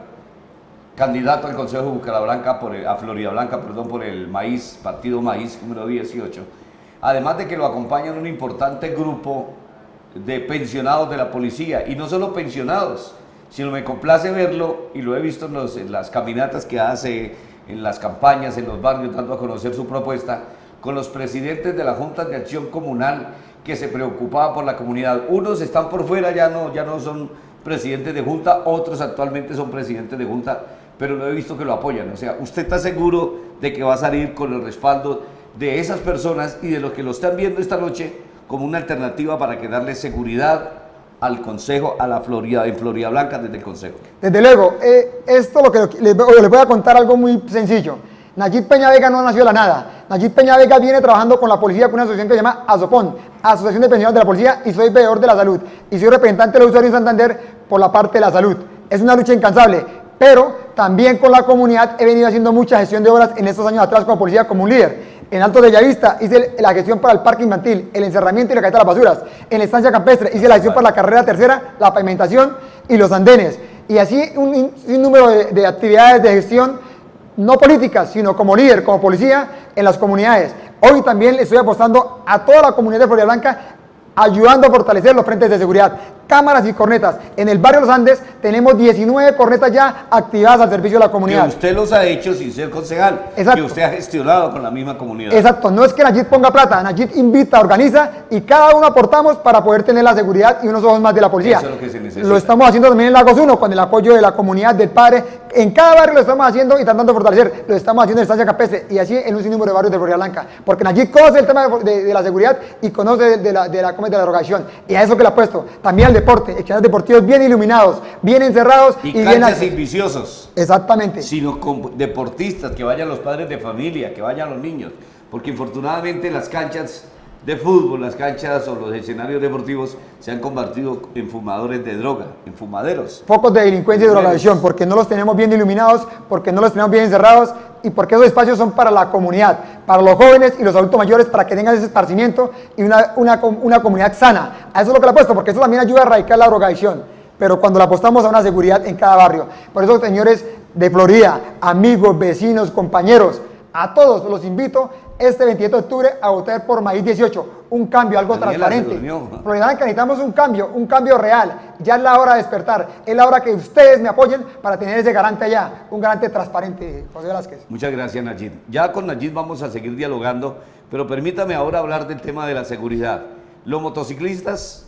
S2: candidato al Consejo de Bucaramanga por a Florida Blanca, perdón, por el Maíz, Partido Maíz número 18. Además de que lo acompañan un importante grupo de pensionados de la policía, y no solo pensionados, sino me complace verlo, y lo he visto en, en las caminatas que hace, en las campañas, en los barrios, dando a conocer su propuesta, con los presidentes de la Junta de Acción Comunal que se preocupaba por la comunidad. Unos están por fuera, ya no, ya no son presidentes de junta, otros actualmente son presidentes de junta, pero no he visto que lo apoyan. O sea, ¿usted está seguro de que va a salir con el respaldo de esas personas y de los que lo están viendo esta noche como una alternativa para que darle seguridad al Consejo, a la Florida, en Florida Blanca desde el Consejo?
S23: Desde luego, eh, esto lo que les, voy a contar algo muy sencillo. Nayib Peña Vega no nació de la nada. Nayib Peña Vega viene trabajando con la policía con una asociación que se llama ASOPON, Asociación de Pensionados de la Policía, y soy veedor de la salud. Y soy representante de los usuarios en Santander por la parte de la salud. Es una lucha incansable, pero también con la comunidad he venido haciendo mucha gestión de obras en estos años atrás como policía como un líder. En Alto de Llavista hice la gestión para el parque infantil, el encerramiento y la caída de las basuras. En estancia campestre hice la gestión para la carrera tercera, la pavimentación y los andenes. Y así un, un número de, de actividades de gestión, no políticas, sino como líder, como policía en las comunidades. Hoy también le estoy apostando a toda la comunidad de Florida Blanca ayudando a fortalecer los frentes de seguridad cámaras y cornetas. En el barrio Los Andes tenemos 19 cornetas ya activadas al servicio de la comunidad.
S2: Que usted los ha hecho sin ser concejal.
S23: Exacto.
S2: Que usted ha gestionado con la misma comunidad.
S23: Exacto, no es que Nayib ponga plata, Nayib invita, organiza y cada uno aportamos para poder tener la seguridad y unos ojos más de la policía.
S2: Eso es lo que se necesita.
S23: Lo estamos haciendo también en Lagos 1 con el apoyo de la comunidad, del padre. En cada barrio lo estamos haciendo y tratando de fortalecer. Lo estamos haciendo en Estancia Capestre y así en un sinnúmero de barrios de Florida Blanca. Porque Nayib conoce el tema de, de- de la seguridad y conoce de, de la, de, la, de la. Y a eso que le ha puesto. También al deporte, escenarios deportivos bien iluminados, bien encerrados
S2: Y,
S23: y, bien
S2: viciosos.
S23: Exactamente.
S2: Sino con deportistas, que vayan los padres de familia, que vayan los niños. Porque infortunadamente las canchas de fútbol, las canchas o los escenarios deportivos se han convertido en fumadores de droga, en fumaderos.
S23: focos de delincuencia y drogadicción, porque no los tenemos bien iluminados, porque no los tenemos bien encerrados y porque esos espacios son para la comunidad, para los jóvenes y los adultos mayores, para que tengan ese esparcimiento y una, una, una comunidad sana. A eso es lo que le he puesto, porque eso también ayuda a erradicar la drogadicción, pero cuando le apostamos a una seguridad en cada barrio. Por eso, señores de Florida, amigos, vecinos, compañeros, a todos los invito este 27 de octubre a votar por Maíz 18, un cambio, algo
S2: Daniela
S23: transparente. Florida Blanca necesitamos un cambio, un cambio real. Ya es la hora de despertar. Es la hora que ustedes me apoyen para tener ese garante allá, un garante transparente, José Velázquez.
S2: Muchas gracias, Najid. Ya con Najid vamos a seguir dialogando, pero permítame ahora hablar del tema de la seguridad. Los motociclistas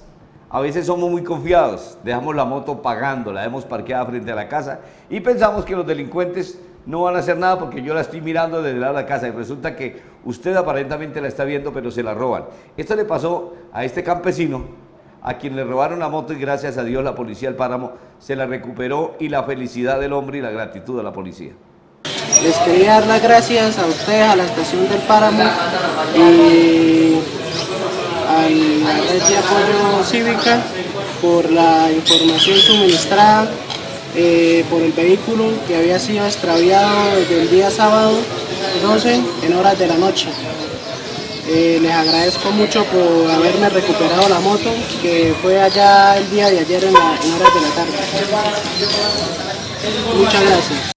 S2: a veces somos muy confiados, dejamos la moto pagando, la dejamos parqueada frente a la casa y pensamos que los delincuentes no van a hacer nada porque yo la estoy mirando desde la casa y resulta que usted aparentemente la está viendo pero se la roban. Esto le pasó a este campesino a quien le robaron la moto y gracias a Dios la policía del páramo se la recuperó y la felicidad del hombre y la gratitud de la policía.
S24: Les quería dar las gracias a ustedes, a la estación del Páramo y a la red de apoyo cívica por la información suministrada, eh, por el vehículo que había sido extraviado desde el día sábado 12 en horas de la noche. Eh, les agradezco mucho por haberme recuperado la moto, que fue allá el día de ayer en, horas de la tarde. Muchas gracias.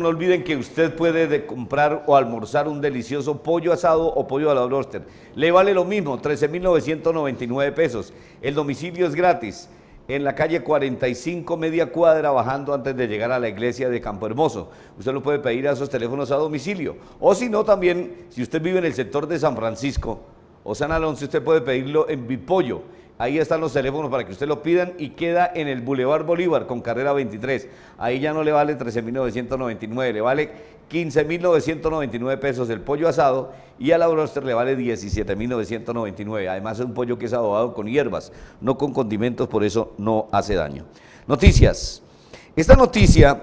S2: No olviden que usted puede de comprar o almorzar un delicioso pollo asado o pollo a la broster. Le vale lo mismo, 13.999 pesos. El domicilio es gratis. En la calle 45, media cuadra, bajando antes de llegar a la iglesia de Campo Hermoso. Usted lo puede pedir a esos teléfonos a domicilio. O si no, también, si usted vive en el sector de San Francisco o San Alonso, usted puede pedirlo en Bipollo. Ahí están los teléfonos para que usted lo pidan y queda en el Boulevard Bolívar con carrera 23. Ahí ya no le vale 13.999, le vale 15.999 pesos el pollo asado y a la broster le vale 17.999. Además es un pollo que es adobado con hierbas, no con condimentos, por eso no hace daño. Noticias. Esta noticia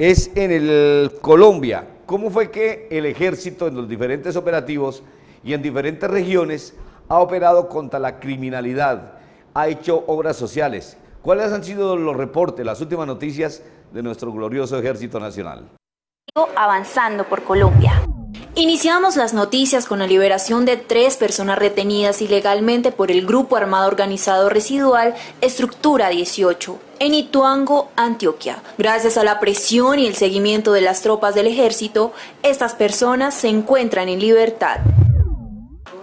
S2: es en el Colombia. ¿Cómo fue que el ejército en los diferentes operativos y en diferentes regiones ha operado contra la criminalidad, ha hecho obras sociales? ¿Cuáles han sido los reportes, las últimas noticias de nuestro glorioso ejército nacional?
S25: avanzando por Colombia. Iniciamos las noticias con la liberación de tres personas retenidas ilegalmente por el Grupo Armado Organizado Residual Estructura 18 en Ituango, Antioquia. Gracias a la presión y el seguimiento de las tropas del ejército, estas personas se encuentran en libertad.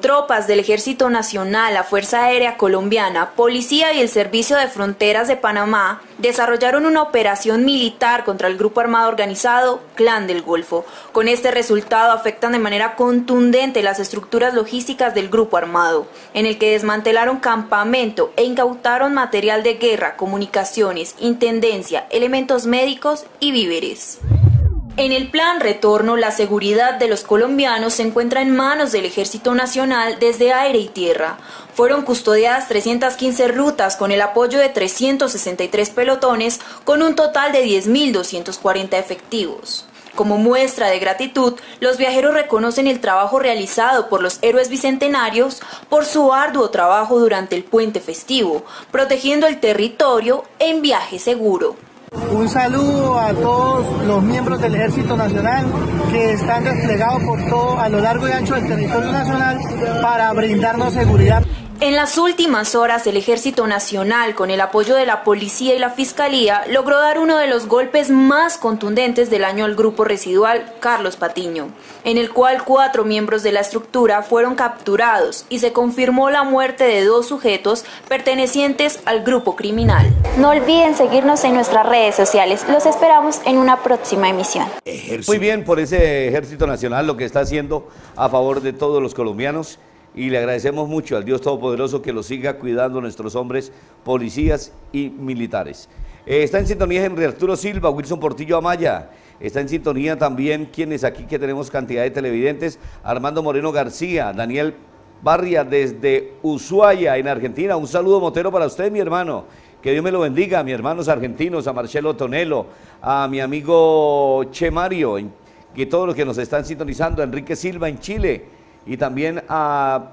S25: Tropas del Ejército Nacional, la Fuerza Aérea Colombiana, Policía y el Servicio de Fronteras de Panamá desarrollaron una operación militar contra el grupo armado organizado Clan del Golfo. Con este resultado afectan de manera contundente las estructuras logísticas del grupo armado, en el que desmantelaron campamento e incautaron material de guerra, comunicaciones, intendencia, elementos médicos y víveres. En el plan retorno, la seguridad de los colombianos se encuentra en manos del Ejército Nacional desde aire y tierra. Fueron custodiadas 315 rutas con el apoyo de 363 pelotones con un total de 10.240 efectivos. Como muestra de gratitud, los viajeros reconocen el trabajo realizado por los héroes bicentenarios por su arduo trabajo durante el puente festivo, protegiendo el territorio en viaje seguro.
S24: Un saludo a todos los miembros del Ejército Nacional que están desplegados por todo a lo largo y ancho del territorio nacional para brindarnos seguridad.
S25: En las últimas horas, el Ejército Nacional, con el apoyo de la Policía y la Fiscalía, logró dar uno de los golpes más contundentes del año al grupo residual Carlos Patiño, en el cual cuatro miembros de la estructura fueron capturados y se confirmó la muerte de dos sujetos pertenecientes al grupo criminal.
S26: No olviden seguirnos en nuestras redes sociales. Los esperamos en una próxima emisión.
S2: Muy bien por ese Ejército Nacional lo que está haciendo a favor de todos los colombianos y le agradecemos mucho al Dios Todopoderoso que lo siga cuidando nuestros hombres, policías y militares. Eh, está en sintonía Henry Arturo Silva, Wilson Portillo Amaya. Está en sintonía también quienes aquí que tenemos cantidad de televidentes, Armando Moreno García, Daniel Barria desde Ushuaia en Argentina. Un saludo motero para usted, mi hermano. Que Dios me lo bendiga, a mis hermanos argentinos, a Marcelo Tonelo, a mi amigo Che Mario, que todos los que nos están sintonizando, a Enrique Silva en Chile, y también a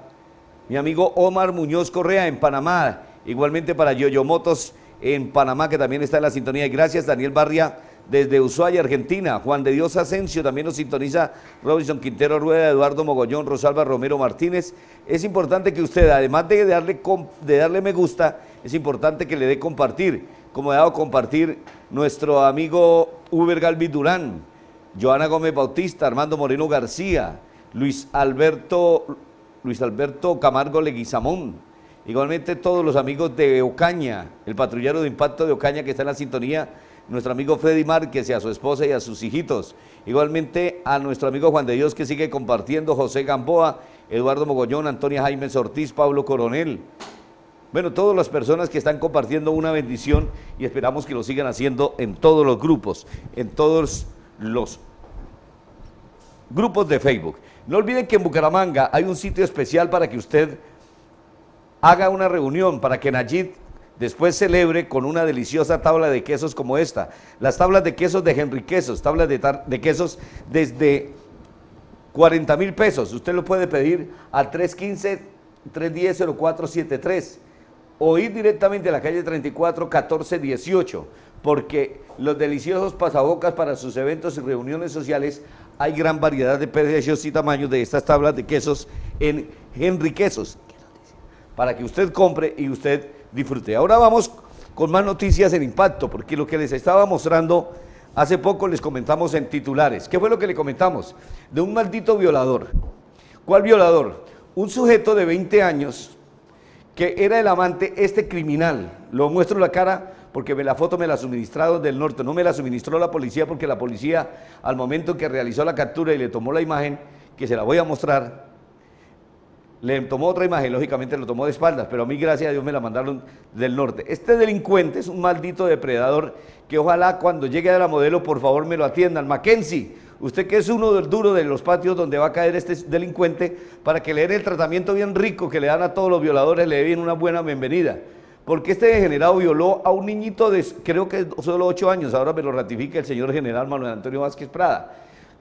S2: mi amigo Omar Muñoz Correa en Panamá, igualmente para Yoyo Motos en Panamá, que también está en la sintonía. Y gracias, Daniel Barria, desde Ushuaia, Argentina. Juan de Dios Asensio también nos sintoniza. Robinson Quintero Rueda, Eduardo Mogollón, Rosalba Romero Martínez. Es importante que usted, además de darle, de darle me gusta, es importante que le dé compartir. Como he dado compartir nuestro amigo Uber Galvi Durán, Joana Gómez Bautista, Armando Moreno García, Luis Alberto, Luis Alberto Camargo Leguizamón, igualmente todos los amigos de Ocaña, el patrullero de impacto de Ocaña que está en la sintonía, nuestro amigo Freddy Márquez y a su esposa y a sus hijitos, igualmente a nuestro amigo Juan de Dios que sigue compartiendo, José Gamboa, Eduardo Mogollón, Antonia Jaime Ortiz, Pablo Coronel, bueno, todas las personas que están compartiendo una bendición y esperamos que lo sigan haciendo en todos los grupos, en todos los grupos de Facebook. No olviden que en Bucaramanga hay un sitio especial para que usted haga una reunión, para que Nayid después celebre con una deliciosa tabla de quesos como esta. Las tablas de quesos de Henry Quesos, tablas de, de quesos desde 40 mil pesos. Usted lo puede pedir al 315-310-0473 o ir directamente a la calle 34 1418 porque los deliciosos pasabocas para sus eventos y reuniones sociales hay gran variedad de precios y tamaños de estas tablas de quesos en Henry Quesos, para que usted compre y usted disfrute. Ahora vamos con más noticias en impacto, porque lo que les estaba mostrando hace poco les comentamos en titulares. ¿Qué fue lo que le comentamos? De un maldito violador. ¿Cuál violador? Un sujeto de 20 años que era el amante, este criminal. Lo muestro la cara porque la foto me la suministraron del norte, no me la suministró la policía porque la policía al momento que realizó la captura y le tomó la imagen, que se la voy a mostrar, le tomó otra imagen, lógicamente lo tomó de espaldas, pero a mí gracias a Dios me la mandaron del norte. Este delincuente es un maldito depredador que ojalá cuando llegue a la modelo por favor me lo atiendan. Mackenzie, usted que es uno del duro de los patios donde va a caer este delincuente, para que le den el tratamiento bien rico que le dan a todos los violadores, le den una buena bienvenida porque este degenerado violó a un niñito de, creo que solo 8 años, ahora me lo ratifica el señor general Manuel Antonio Vázquez Prada,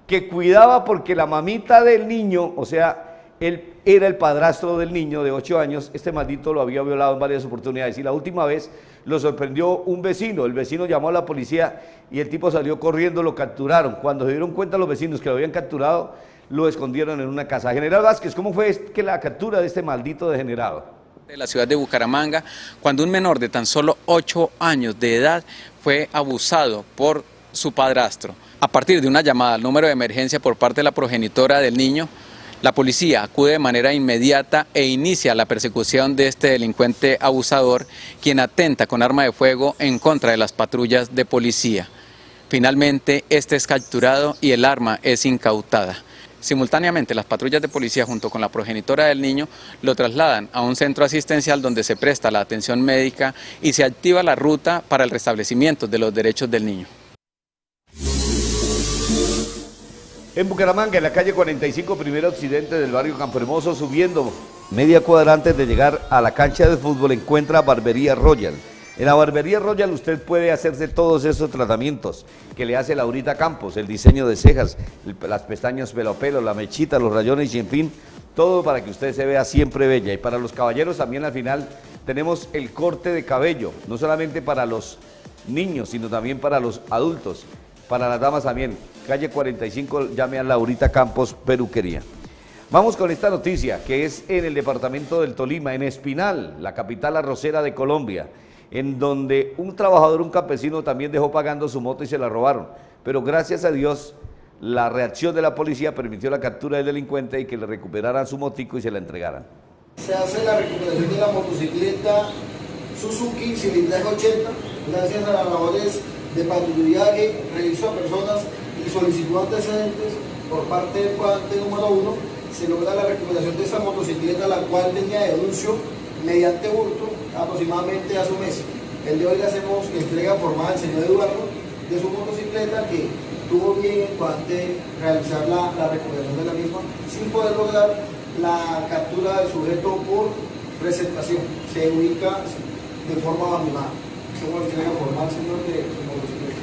S2: que cuidaba porque la mamita del niño, o sea, él era el padrastro del niño de 8 años, este maldito lo había violado en varias oportunidades y la última vez lo sorprendió un vecino, el vecino llamó a la policía y el tipo salió corriendo, lo capturaron. Cuando se dieron cuenta los vecinos que lo habían capturado, lo escondieron en una casa. General Vázquez, ¿cómo fue la captura de este maldito degenerado?
S19: De la ciudad de Bucaramanga, cuando un menor de tan solo 8 años de edad fue abusado por su padrastro. A partir de una llamada al número de emergencia por parte de la progenitora del niño, la policía acude de manera inmediata e inicia la persecución de este delincuente abusador, quien atenta con arma de fuego en contra de las patrullas de policía. Finalmente, este es capturado y el arma es incautada. Simultáneamente, las patrullas de policía junto con la progenitora del niño lo trasladan a un centro asistencial donde se presta la atención médica y se activa la ruta para el restablecimiento de los derechos del niño.
S2: En Bucaramanga, en la calle 45, primer occidente del barrio Campo Hermoso, subiendo media cuadra antes de llegar a la cancha de fútbol, encuentra Barbería Royal en la barbería Royal usted puede hacerse todos esos tratamientos que le hace Laurita Campos, el diseño de cejas, las pestañas pelo a pelo, la mechita, los rayones y en fin, todo para que usted se vea siempre bella. Y para los caballeros también al final tenemos el corte de cabello, no solamente para los niños, sino también para los adultos, para las damas también. Calle 45, llame a Laurita Campos, peluquería. Vamos con esta noticia que es en el departamento del Tolima, en Espinal, la capital arrocera de Colombia, en donde un trabajador, un campesino también dejó pagando su moto y se la robaron. Pero gracias a Dios, la reacción de la policía permitió la captura del delincuente y que le recuperaran su motico y se la entregaran.
S27: Se hace la recuperación de la motocicleta Suzuki cilindraje 80 gracias a las labores de patrullaje, registro a personas y solicitud de antecedentes por parte del cuadrante número 1 se logra la recuperación de esta motocicleta, la cual tenía denuncio mediante hurto aproximadamente hace un mes. El de hoy le hacemos entrega formal al señor Eduardo de su motocicleta que tuvo bien en cuanto realizar la, la, recuperación de la misma sin poder lograr la captura del sujeto por presentación. Se ubica de forma abandonada. Somos entrega formal, señor, de su motocicleta.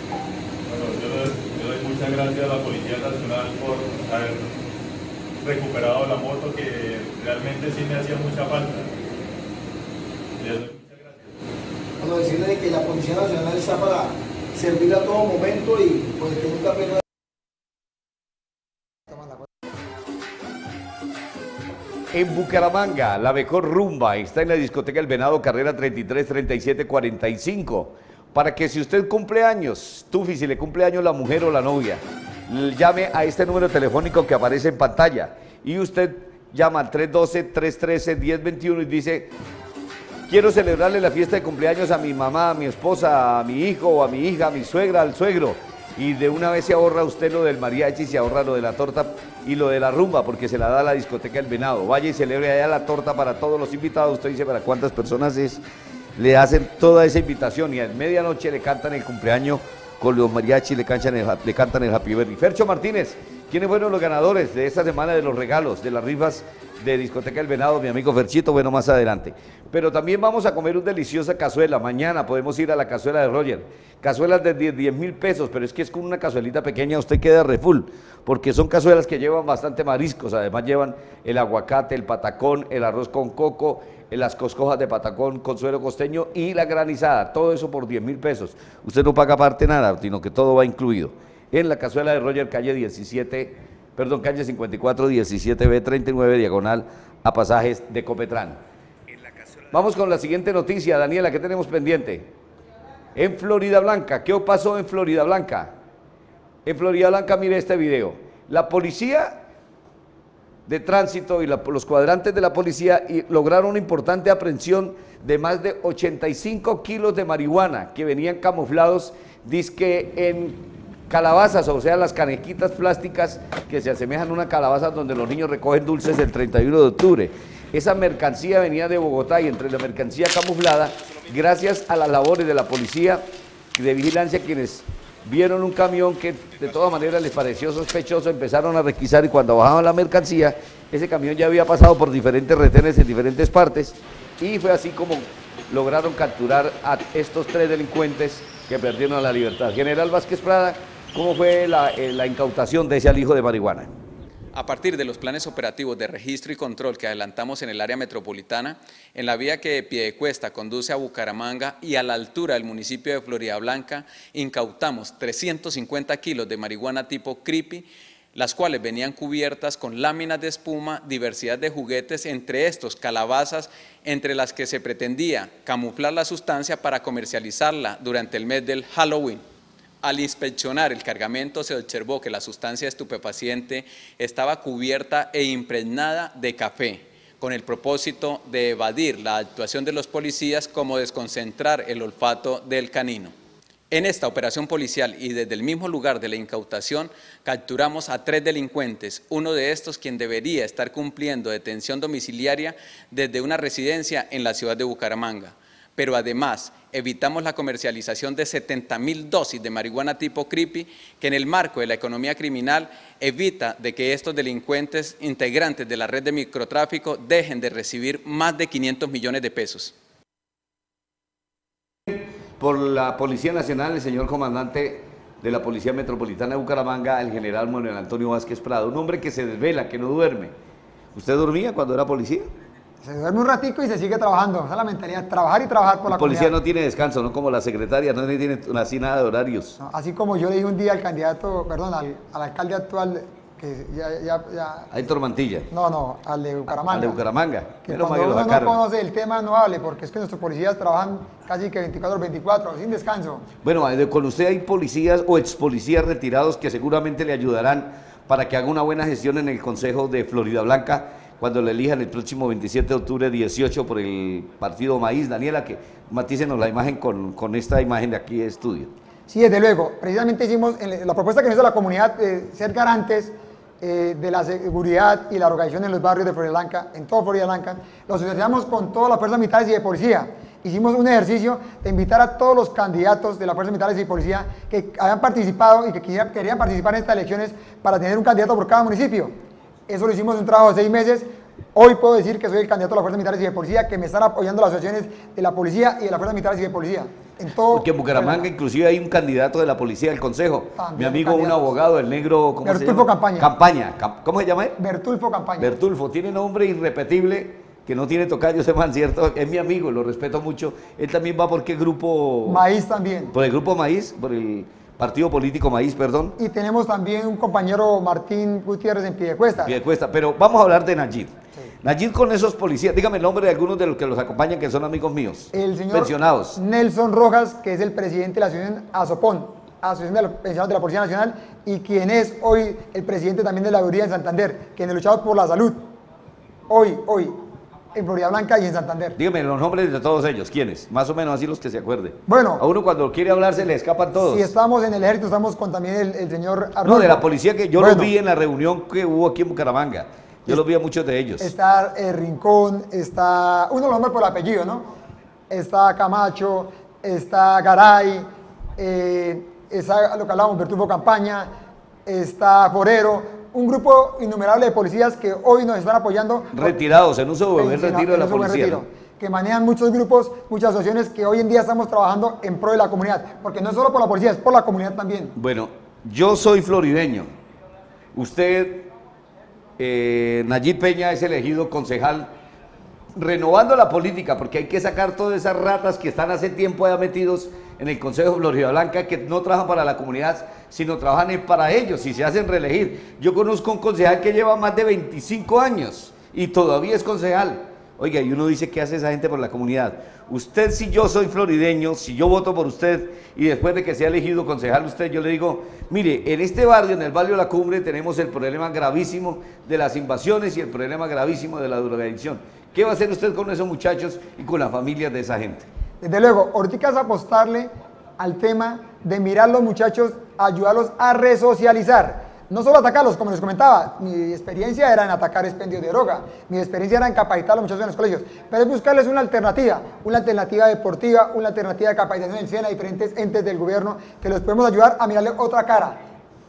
S28: Bueno, yo le, yo doy muchas gracias a la Policía Nacional por haber recuperado la moto que realmente sí me hacía mucha falta. Les doy muchas gracias.
S27: Bueno, decirle que la Policía Nacional está para servir a todo momento y pues que nunca pierda
S2: En Bucaramanga, la mejor rumba está en la discoteca El Venado, carrera 33 37 45. Para que si usted cumple años, Tufi, si le cumple años la mujer o la novia, llame a este número telefónico que aparece en pantalla y usted llama al 312-313-1021 y dice, quiero celebrarle la fiesta de cumpleaños a mi mamá, a mi esposa, a mi hijo, a mi hija, a mi suegra, al suegro. Y de una vez se ahorra usted lo del mariachi, se ahorra lo de la torta y lo de la rumba, porque se la da a la discoteca El Venado. Vaya y celebre allá la torta para todos los invitados. Usted dice para cuántas personas es. Le hacen toda esa invitación y a medianoche le cantan el cumpleaños con los mariachi, le, cantan el, le cantan el Happy Birthday. Fercho Martínez, ¿quiénes fueron los ganadores de esta semana de los regalos, de las rifas de Discoteca El Venado, mi amigo Ferchito? Bueno, más adelante. Pero también vamos a comer una deliciosa cazuela. Mañana podemos ir a la cazuela de Roger. Cazuelas de 10 mil pesos, pero es que es con una cazuelita pequeña usted queda refull, porque son cazuelas que llevan bastante mariscos. Además llevan el aguacate, el patacón, el arroz con coco, las coscojas de patacón con suero costeño y la granizada, todo eso por 10 mil pesos. Usted no paga aparte nada, sino que todo va incluido. En la cazuela de Roger, calle 17, perdón, calle 54, 17B, 39, diagonal a pasajes de Copetrán. Vamos con la siguiente noticia, Daniela, que tenemos pendiente? En Florida Blanca, ¿qué pasó en Florida Blanca? En Florida Blanca, mire este video. La policía de tránsito y los cuadrantes de la policía lograron una importante aprehensión de más de 85 kilos de marihuana que venían camuflados, disque en calabazas, o sea, las canequitas plásticas que se asemejan a una calabaza donde los niños recogen dulces el 31 de octubre. Esa mercancía venía de Bogotá y entre la mercancía camuflada, gracias a las labores de la policía de vigilancia, quienes vieron un camión que de todas maneras les pareció sospechoso, empezaron a requisar y cuando bajaban la mercancía, ese camión ya había pasado por diferentes retenes en diferentes partes y fue así como lograron capturar a estos tres delincuentes que perdieron la libertad. General Vázquez Prada, ¿cómo fue la, eh, la incautación de ese alijo de marihuana?
S19: A partir de los planes operativos de registro y control que adelantamos en el área metropolitana, en la vía que de Piedecuesta conduce a Bucaramanga y a la altura del municipio de Florida Blanca, incautamos 350 kilos de marihuana tipo creepy, las cuales venían cubiertas con láminas de espuma, diversidad de juguetes, entre estos calabazas, entre las que se pretendía camuflar la sustancia para comercializarla durante el mes del Halloween. Al inspeccionar el cargamento se observó que la sustancia estupefaciente estaba cubierta e impregnada de café, con el propósito de evadir la actuación de los policías como desconcentrar el olfato del canino. En esta operación policial y desde el mismo lugar de la incautación capturamos a tres delincuentes, uno de estos quien debería estar cumpliendo detención domiciliaria desde una residencia en la ciudad de Bucaramanga pero además evitamos la comercialización de 70 mil dosis de marihuana tipo creepy, que en el marco de la economía criminal evita de que estos delincuentes integrantes de la red de microtráfico dejen de recibir más de 500 millones de pesos.
S2: Por la Policía Nacional, el señor comandante de la Policía Metropolitana de Bucaramanga, el general Manuel Antonio Vázquez Prado, un hombre que se desvela, que no duerme. ¿Usted dormía cuando era policía?
S23: Se duerme un ratico y se sigue trabajando. Esa es la mentalidad, trabajar y trabajar por la
S2: policía no tiene descanso, no como la secretaria, no tiene así nada de horarios.
S23: así como yo le dije un día al candidato, perdón, al, alcalde actual que ya, ya, ya-
S2: A Héctor Mantilla.
S23: no, no, al de Bucaramanga.
S2: Al de Bucaramanga.
S23: Que
S2: mal
S23: cuando uno no conoce el tema no hable, porque es que nuestros policías trabajan casi que 24 24, sin descanso.
S2: Bueno, eh, con usted hay policías o ex policías retirados que seguramente le ayudarán para que haga una buena gestión en el Consejo de Florida Blanca cuando le elijan el próximo 27 de octubre 18 por el partido Maíz. Daniela, que matícenos la imagen con, esta imagen de aquí de estudio.
S23: Sí, desde luego. Precisamente hicimos la propuesta que nos hizo la comunidad de ser garantes eh, de la seguridad y la organización en los barrios de Florida Blanca, en todo Florida Blanca. Lo asociamos con todas las fuerzas militares y de policía. Hicimos un ejercicio de invitar a todos los candidatos de las fuerzas militares y policía que habían participado y que querían participar en estas elecciones para tener un candidato por cada municipio. Eso lo hicimos en un trabajo de seis meses. Hoy puedo decir que soy el candidato de las fuerzas militares y de policía, que me están apoyando las asociaciones de la policía y de las fuerzas militares y de policía. En todo
S2: Porque en Bucaramanga inclusive hay un candidato de la policía del Consejo.
S23: También
S2: Mi amigo, un abogado, el negro... ¿cómo se
S23: Bertulfo
S2: llama?
S23: Campaña.
S2: Campaña. Cam- ¿Cómo se llama él?
S23: Bertulfo Campaña.
S2: Bertulfo. Tiene nombre irrepetible que no tiene tocayo ese man, ¿cierto? Es mi amigo, lo respeto mucho. Él también va por qué grupo...
S23: Maíz también.
S2: Por el grupo Maíz, por el partido político Maíz, perdón.
S23: Y tenemos también un compañero Martín Gutiérrez en Piedecuesta.
S2: Piedecuesta. Pero vamos a hablar de Nayib. Nayib con esos policías, dígame el nombre de algunos de los que los acompañan que son amigos míos.
S23: El señor
S2: Pensionados.
S23: Nelson Rojas, que es el presidente de la asociación ASOPON, Asociación de los Pensionados de la Policía Nacional, y quien es hoy el presidente también de la Autoridad en Santander, quien ha luchado por la salud. Hoy, hoy, en Florida Blanca y en Santander.
S2: Dígame los nombres de todos ellos. ¿Quiénes? Más o menos así los que se acuerde.
S23: Bueno.
S2: A uno cuando quiere hablar se le escapan todos.
S23: Si estamos en el ejército, estamos con también el, el señor
S2: No,
S23: Arnulfo.
S2: de la policía que yo
S23: Bueno,
S2: los vi en la reunión que hubo aquí en Bucaramanga. Yo los vi a muchos de ellos.
S23: Está eh, Rincón, está, uno lo nombra por el apellido, ¿no? Está Camacho, está Garay, eh, está lo que hablábamos, Bertulfo Campaña, está Forero, un grupo innumerable de policías que hoy nos están apoyando.
S2: Retirados, en uso de retiro de la policía.
S23: retiro, que manejan muchos grupos, muchas asociaciones que hoy en día estamos trabajando en pro de la comunidad, porque no es solo por la policía, es por la comunidad también.
S2: Bueno, yo soy florideño. Usted, eh, Nayib Peña, es elegido concejal renovando la política, porque hay que sacar todas esas ratas que están hace tiempo ya metidos en el Consejo de Florida Blanca, que no trabajan para la comunidad, sino trabajan para ellos y se hacen reelegir. Yo conozco un concejal que lleva más de 25 años y todavía es concejal. Oiga, y uno dice, ¿qué hace esa gente por la comunidad? Usted, si yo soy florideño, si yo voto por usted y después de que sea elegido concejal usted, yo le digo, mire, en este barrio, en el barrio La Cumbre, tenemos el problema gravísimo de las invasiones y el problema gravísimo de la drogadicción. ¿Qué va a hacer usted con esos muchachos y con las familias de esa gente?
S23: Desde luego, ahorita es apostarle al tema de mirar los muchachos, ayudarlos a resocializar. No solo atacarlos, como les comentaba, mi experiencia era en atacar expendios de droga, mi experiencia era en capacitar a los muchachos en los colegios, pero es buscarles una alternativa, una alternativa deportiva, una alternativa de capacitación en a diferentes entes del gobierno que los podemos ayudar a mirarle otra cara.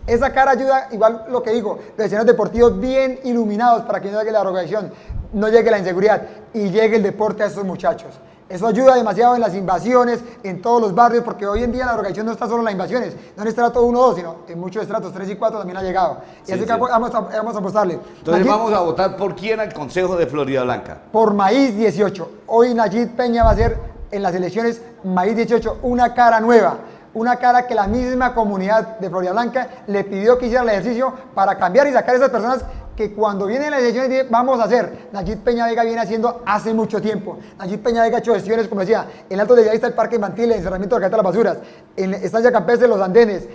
S23: Esa cara ayuda, igual lo que digo, los escenarios deportivos bien iluminados para que no llegue la drogadicción, no llegue la inseguridad y llegue el deporte a esos muchachos. Eso ayuda demasiado en las invasiones, en todos los barrios, porque hoy en día la drogadicción no está solo en las invasiones, no en estrato 1 2, sino en muchos estratos 3 y 4 también ha llegado. Y
S2: Sí,
S23: así
S2: sí.
S23: que vamos a, vamos a apostarle.
S2: Entonces vamos a votar por quién al Consejo de Florida Blanca.
S23: por Maíz 18. Hoy Nayib Peña va a ser en las elecciones Maíz 18 una cara nueva, una cara que la misma comunidad de Florida Blanca le pidió que hiciera el ejercicio para cambiar y sacar a esas personas que cuando vienen las elecciones vamos a hacer. Nayib Peña Vega viene haciendo hace mucho tiempo. Nayib Peña Vega ha hecho gestiones, como decía, en Alto de Villa está el parque infantil, el encerramiento de la de las basuras, en Estancia Campestre, los andenes,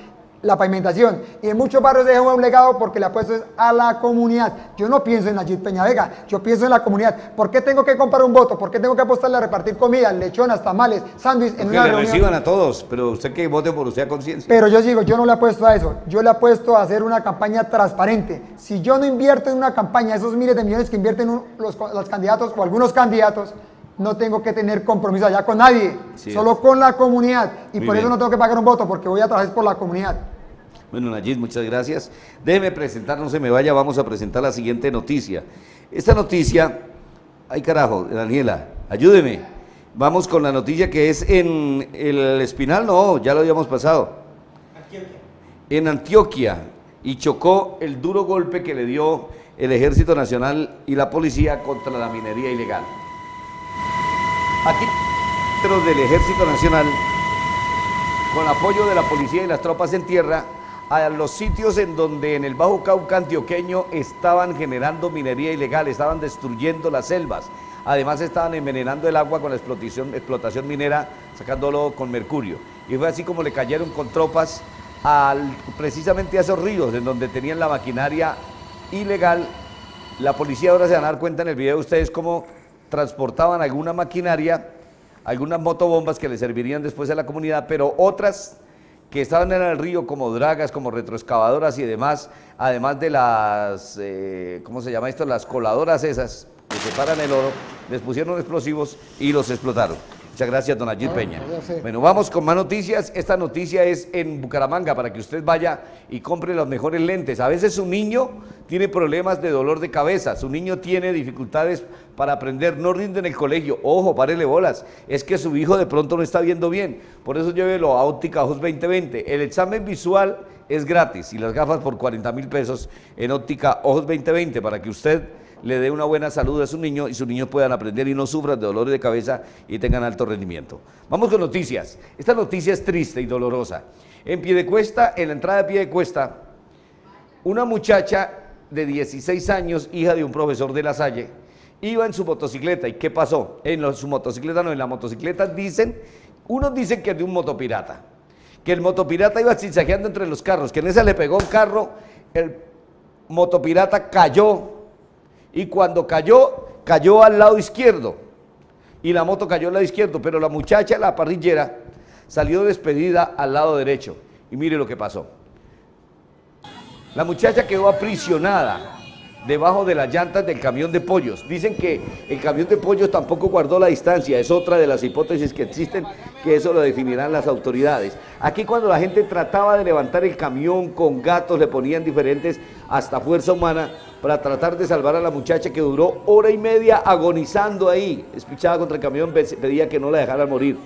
S23: la pavimentación. Y en muchos barrios deja un legado porque le apuesto es a la comunidad. Yo no pienso en Nayib Peña Vega, yo pienso en la comunidad. ¿Por qué tengo que comprar un voto? ¿Por qué tengo que apostarle a repartir comida, lechonas, tamales, sándwiches en una
S2: le
S23: reunión?
S2: reciban a todos, pero usted que vote por usted a conciencia.
S23: Pero yo digo, yo no le apuesto a eso. Yo le apuesto a hacer una campaña transparente. Si yo no invierto en una campaña, esos miles de millones que invierten un- los, los candidatos o algunos candidatos, no tengo que tener compromiso allá con nadie,
S2: Sí.
S23: solo con la comunidad. Y
S2: Muy
S23: por eso
S2: bien.
S23: no tengo que pagar un voto, porque voy a trabajar por la comunidad.
S2: Bueno, Nayib, muchas gracias. Déjeme presentar, no se me vaya, vamos a presentar la siguiente noticia. Esta noticia, ay carajo, Daniela, ayúdeme. Vamos con la noticia que es en el Espinal, no, ya lo habíamos pasado. En Antioquia, y chocó el duro golpe que le dio el Ejército Nacional y la policía contra la minería ilegal. Aquí, del Ejército Nacional con apoyo de la policía y las tropas en tierra, a los sitios en donde en el Bajo Cauca antioqueño estaban generando minería ilegal, estaban destruyendo las selvas. Además estaban envenenando el agua con la explotación, explotación minera, sacándolo con mercurio. Y fue así como le cayeron con tropas al, precisamente a esos ríos en donde tenían la maquinaria ilegal. La policía ahora se van a dar cuenta en el video de ustedes cómo transportaban alguna maquinaria, algunas motobombas que le servirían después a la comunidad, pero otras que estaban en el río como dragas, como retroexcavadoras y demás, además de las, eh, ¿cómo se llama esto? Las coladoras esas que separan el oro, les pusieron explosivos y los explotaron. Muchas gracias, don Agir Peña. Bueno, vamos con más noticias. Esta noticia es en Bucaramanga para que usted vaya y compre los mejores lentes. A veces su niño tiene problemas de dolor de cabeza, su niño tiene dificultades para aprender, no rinde en el colegio. Ojo, párele bolas. Es que su hijo de pronto no está viendo bien. Por eso llévelo a Óptica Ojos 2020. El examen visual es gratis y las gafas por 40 mil pesos en Óptica Ojos 2020 para que usted le dé una buena salud a su niño y sus niños puedan aprender y no sufran de dolores de cabeza y tengan alto rendimiento. Vamos con noticias. Esta noticia es triste y dolorosa. En Piedecuesta, en la entrada de Piedecuesta, una muchacha de 16 años, hija de un profesor de la Salle, iba en su motocicleta. ¿Y qué pasó? En su motocicleta, no, en la motocicleta dicen, unos dicen que es de un motopirata, que el motopirata iba zigzagueando entre los carros, que en esa le pegó un carro, el motopirata cayó y cuando cayó, cayó al lado izquierdo y la moto cayó al lado izquierdo, pero la muchacha, la parrillera, salió despedida al lado derecho. Y mire lo que pasó. La muchacha quedó aprisionada debajo de las llantas del camión de pollos. Dicen que el camión de pollos tampoco guardó la distancia, es otra de las hipótesis que existen, que eso lo definirán las autoridades. Aquí cuando la gente trataba de levantar el camión con gatos, le ponían diferentes hasta fuerza humana para tratar de salvar a la muchacha que duró hora y media agonizando ahí, espichada contra el camión, pedía que no la dejaran morir.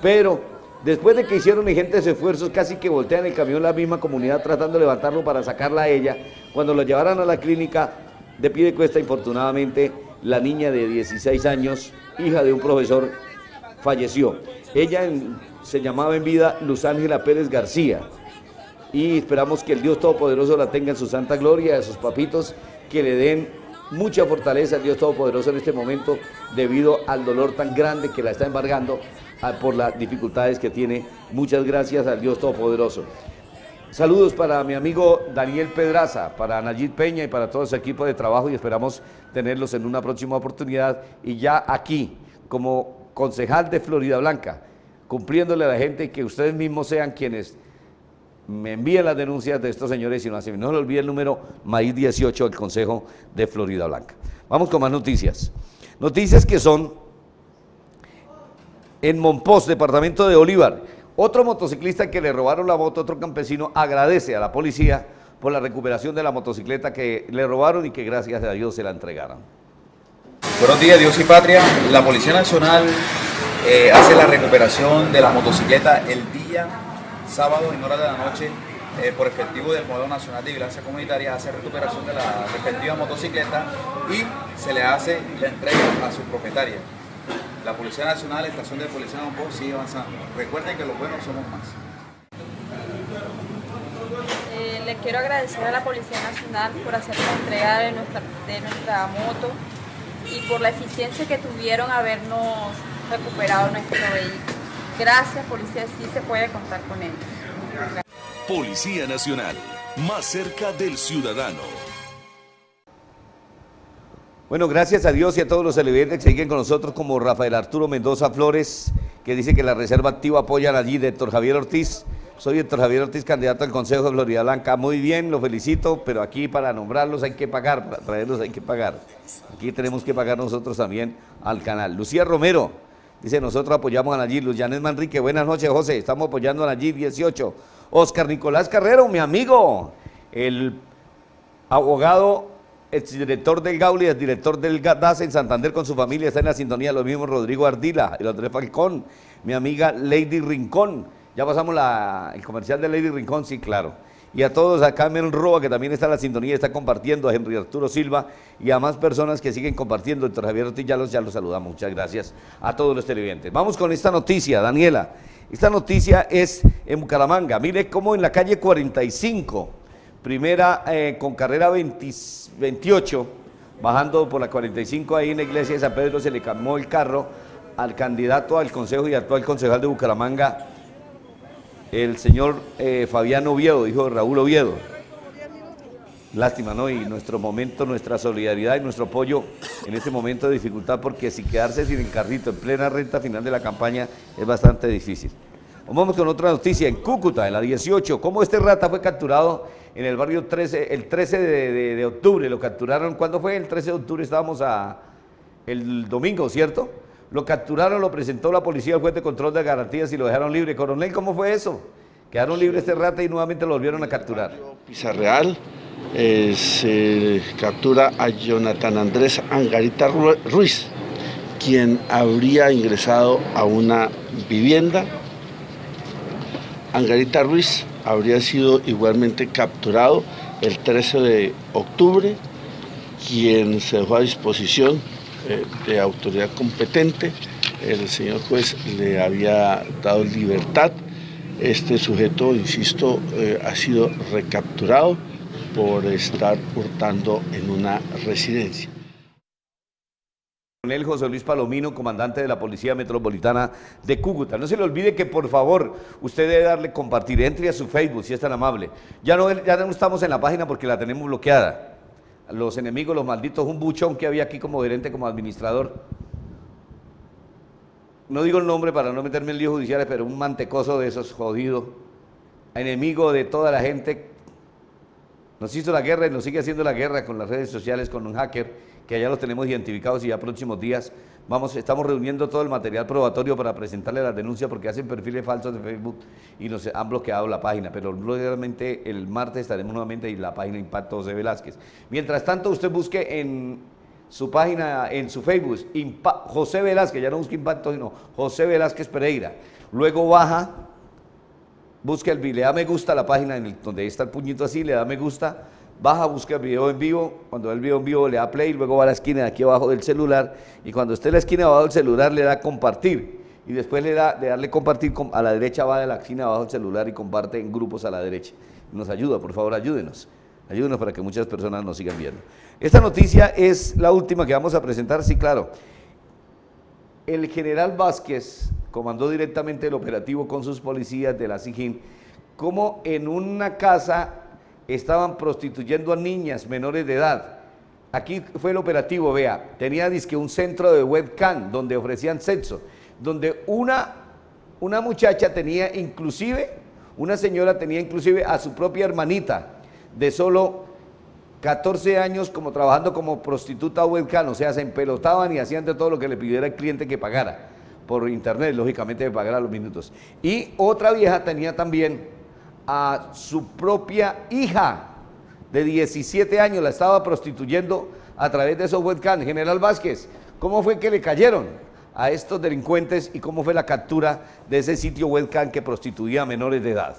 S2: Pero después de que hicieron ingentes esfuerzos, casi que voltean el camión la misma comunidad tratando de levantarlo para sacarla a ella, cuando lo llevaran a la clínica de pie de cuesta, infortunadamente, la niña de 16 años, hija de un profesor, falleció. Ella se llamaba en vida Luz Ángela Pérez García y esperamos que el Dios Todopoderoso la tenga en su santa gloria, a sus papitos, que le den mucha fortaleza al Dios Todopoderoso en este momento debido al dolor tan grande que la está embargando ah, por las dificultades que tiene. Muchas gracias al Dios Todopoderoso. Saludos para mi amigo Daniel Pedraza, para Nayib Peña y para todo ese equipo de trabajo y esperamos tenerlos en una próxima oportunidad y ya aquí como concejal de Florida Blanca, cumpliéndole a la gente que ustedes mismos sean quienes me envíen las denuncias de estos señores y no hacen. No olvide el número maíz 18 del Consejo de Florida Blanca. Vamos con más noticias. Noticias que son en Monpós, departamento de Olivar. Otro motociclista que le robaron la moto, otro campesino, agradece a la policía por la recuperación de la motocicleta que le robaron y que gracias a Dios se la entregaron.
S29: Buenos días, Dios y Patria. La Policía Nacional eh, hace la recuperación de la motocicleta el día sábado en horas de la noche eh, por efectivo del Modelo Nacional de Vigilancia Comunitaria hace recuperación de la respectiva motocicleta y se le hace la entrega a su propietaria. La Policía Nacional, la Estación de Policía de Monpó sigue avanzando. Recuerden que los buenos somos más.
S30: Eh, le quiero agradecer a la Policía Nacional por hacer la entrega de nuestra, de nuestra moto y por la eficiencia que tuvieron habernos recuperado nuestro vehículo. Gracias, policía, sí se puede contar con él.
S31: Policía Nacional, más cerca del ciudadano.
S2: Bueno, gracias a Dios y a todos los televidentes que siguen con nosotros, como Rafael Arturo Mendoza Flores, que dice que la Reserva Activa apoyan allí de Héctor Javier Ortiz. Soy Héctor Javier Ortiz, candidato al Consejo de Florida Blanca. Muy bien, lo felicito, pero aquí para nombrarlos hay que pagar, para traerlos hay que pagar. Aquí tenemos que pagar nosotros también al canal. Lucía Romero, Dice, nosotros apoyamos a Nayib. Luz Manrique, buenas noches, José. Estamos apoyando a Nayib 18. Oscar Nicolás Carrero, mi amigo, el abogado, exdirector del Gauli, el director del GADAS en Santander con su familia, está en la sintonía, lo mismo Rodrigo Ardila, el Andrés Falcón, mi amiga Lady Rincón. Ya pasamos el comercial de Lady Rincón, sí, claro y a todos, a Cameron Roa, que también está en la sintonía, está compartiendo, a Henry Arturo Silva y a más personas que siguen compartiendo. Doctor Javier Ortiz, ya los, ya los saludamos. Muchas gracias a todos los televidentes. Vamos con esta noticia, Daniela. Esta noticia es en Bucaramanga. Mire cómo en la calle 45, primera eh, con carrera 28, bajando por la 45 ahí en la iglesia de San Pedro, se le calmó el carro al candidato al consejo y actual concejal de Bucaramanga, el señor eh, Fabián Oviedo, hijo de Raúl Oviedo. Lástima, ¿no? Y nuestro momento, nuestra solidaridad y nuestro apoyo en este momento de dificultad, porque si quedarse sin el carrito en plena renta final de la campaña es bastante difícil. Vamos con otra noticia. En Cúcuta, en la 18, cómo este rata fue capturado en el barrio 13, el 13 de, octubre. Lo capturaron, ¿cuándo fue? El 13 de octubre estábamos a, el domingo, ¿cierto? Lo capturaron, lo presentó la policía al juez de control de garantías y lo dejaron libre. Coronel, ¿cómo fue eso? Quedaron libres este rata y nuevamente lo volvieron a capturar.
S32: Pizarreal eh, se captura a Jonathan Andrés Angarita Ruiz, quien habría ingresado a una vivienda Angarita Ruiz habría sido igualmente capturado el 13 de octubre, quien se dejó a disposición eh, de autoridad competente. El señor juez le había dado libertad. Este sujeto, insisto, eh, ha sido recapturado por estar hurtando en una residencia.
S2: Coronel José Luis Palomino, comandante de la Policía Metropolitana de Cúcuta. No se le olvide que por favor usted debe darle compartir, entre a su Facebook si es tan amable. Ya no, ya no estamos en la página porque la tenemos bloqueada. Los enemigos, los malditos, un buchón que había aquí como gerente, como administrador. No digo el nombre para no meterme en líos judiciales, pero un mantecoso de esos jodido, enemigo de toda la gente. Nos hizo la guerra y nos sigue haciendo la guerra con las redes sociales, con un hacker que ya los tenemos identificados y ya próximos días vamos, estamos reuniendo todo el material probatorio para presentarle las denuncias porque hacen perfiles falsos de Facebook y nos han bloqueado la página, pero realmente el martes estaremos nuevamente en la página Impacto José Velázquez. Mientras tanto, usted busque en su página, en su Facebook, José Velázquez, ya no busque Impacto, sino José Velázquez Pereira. Luego baja, busque el, le da me gusta a la página donde está el puñito así, le da me gusta baja, busca el video en vivo, cuando ve el video en vivo le da play, luego va a la esquina de aquí abajo del celular y cuando esté en la esquina abajo del celular le da compartir y después le da de darle compartir a la derecha va de la esquina abajo del celular y comparte en grupos a la derecha. Nos ayuda, por favor, ayúdenos. Ayúdenos para que muchas personas nos sigan viendo. Esta noticia es la última que vamos a presentar, sí, claro. El general Vázquez comandó directamente el operativo con sus policías de la SIGIN, como en una casa estaban prostituyendo a niñas menores de edad. Aquí fue el operativo, vea, tenía disque un centro de webcam donde ofrecían sexo, donde una, una muchacha tenía inclusive, una señora tenía inclusive a su propia hermanita de solo 14 años como trabajando como prostituta webcam, o sea, se empelotaban y hacían de todo lo que le pidiera el cliente que pagara por internet, lógicamente de pagar a los minutos. Y otra vieja tenía también a su propia hija de 17 años, la estaba prostituyendo a través de esos webcams. General Vázquez, ¿cómo fue que le cayeron a estos delincuentes y cómo fue la captura de ese sitio webcam que prostituía a menores de edad?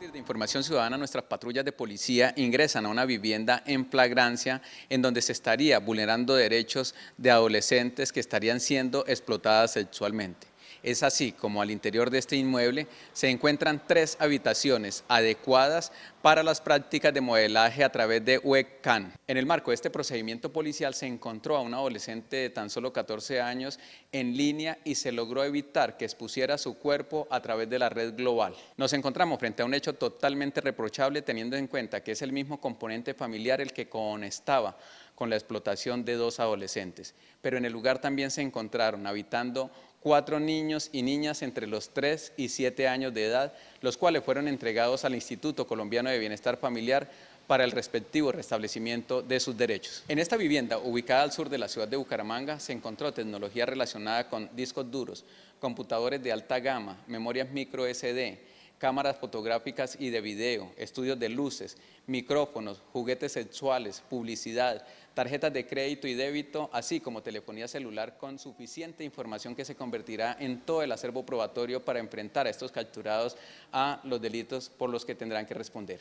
S19: De información ciudadana, nuestras patrullas de policía ingresan a una vivienda en flagrancia en donde se estaría vulnerando derechos de adolescentes que estarían siendo explotadas sexualmente. Es así como al interior de este inmueble se encuentran tres habitaciones adecuadas para las prácticas de modelaje a través de webcam. En el marco de este procedimiento policial se encontró a un adolescente de tan solo 14 años en línea y se logró evitar que expusiera su cuerpo a través de la red global. Nos encontramos frente a un hecho totalmente reprochable teniendo en cuenta que es el mismo componente familiar el que conestaba con la explotación de dos adolescentes. Pero en el lugar también se encontraron habitando cuatro niños y niñas entre los 3 y 7 años de edad, los cuales fueron entregados al Instituto Colombiano de Bienestar Familiar para el respectivo restablecimiento de sus derechos. En esta vivienda, ubicada al sur de la ciudad de Bucaramanga, se encontró tecnología relacionada con discos duros, computadores de alta gama, memorias micro SD, cámaras fotográficas y de video, estudios de luces, micrófonos, juguetes sexuales, publicidad, tarjetas de crédito y débito, así como telefonía celular con suficiente información que se convertirá en todo el acervo probatorio para enfrentar a estos capturados a los delitos por los que tendrán que responder.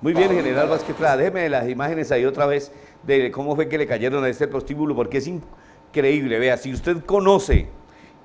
S2: Muy bien, general Vázquez déjeme las imágenes ahí otra vez de cómo fue que le cayeron a este prostíbulo, porque es increíble. Vea, si usted conoce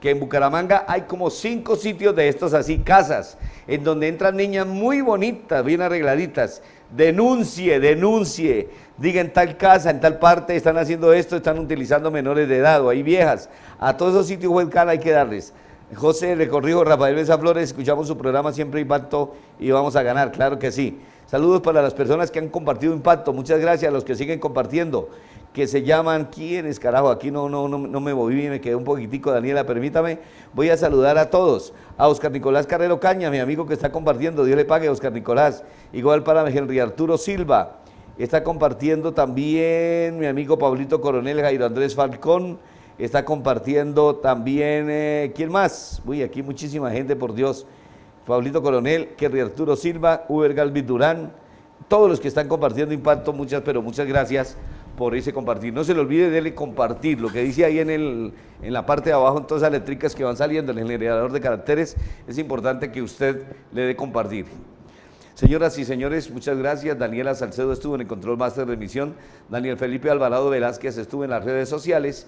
S2: que en Bucaramanga hay como cinco sitios de estos así, casas, en donde entran niñas muy bonitas, bien arregladitas. Denuncie, denuncie. Diga en tal casa, en tal parte, están haciendo esto, están utilizando menores de edad o hay viejas. A todos esos sitios web hay que darles. José, le corrijo, Rafael Besa Flores, escuchamos su programa Siempre Impacto y vamos a ganar, claro que sí. Saludos para las personas que han compartido Impacto, muchas gracias a los que siguen compartiendo, que se llaman, ¿quiénes carajo? Aquí no, no, no, no me moví, me quedé un poquitico, Daniela, permítame. Voy a saludar a todos. A Oscar Nicolás Carrero Caña, mi amigo que está compartiendo, Dios le pague, Oscar Nicolás. Igual para Henry Arturo Silva, está compartiendo también mi amigo Pablito Coronel Jairo Andrés Falcón, está compartiendo también, eh, ¿quién más? Uy, aquí muchísima gente, por Dios. Pablito Coronel, Kerry Arturo Silva, Uber Galvis Durán, todos los que están compartiendo Impacto, muchas, pero muchas gracias por ese compartir. No se le olvide de compartir, lo que dice ahí en, el, en la parte de abajo, en todas las eléctricas que van saliendo en el generador de caracteres, es importante que usted le dé compartir. Señoras y señores, muchas gracias. Daniela Salcedo estuvo en el control máster de emisión. Daniel Felipe Alvarado Velázquez estuvo en las redes sociales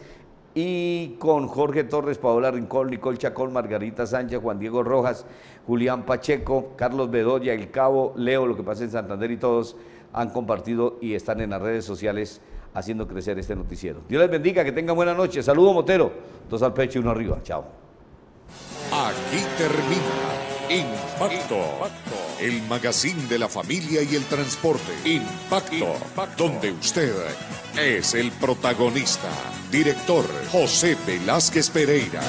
S2: y con Jorge Torres, Paola Rincón, Nicole Chacón, Margarita Sánchez, Juan Diego Rojas, Julián Pacheco, Carlos Bedoya, El Cabo, Leo, lo que pasa en Santander y todos han compartido y están en las redes sociales haciendo crecer este noticiero. Dios les bendiga, que tengan buena noche. Saludo Motero, dos al pecho y uno arriba. Chao.
S31: Aquí termina Impacto, el magazine de la familia y el transporte. Impacto, donde usted es el protagonista. Director José Velázquez Pereira.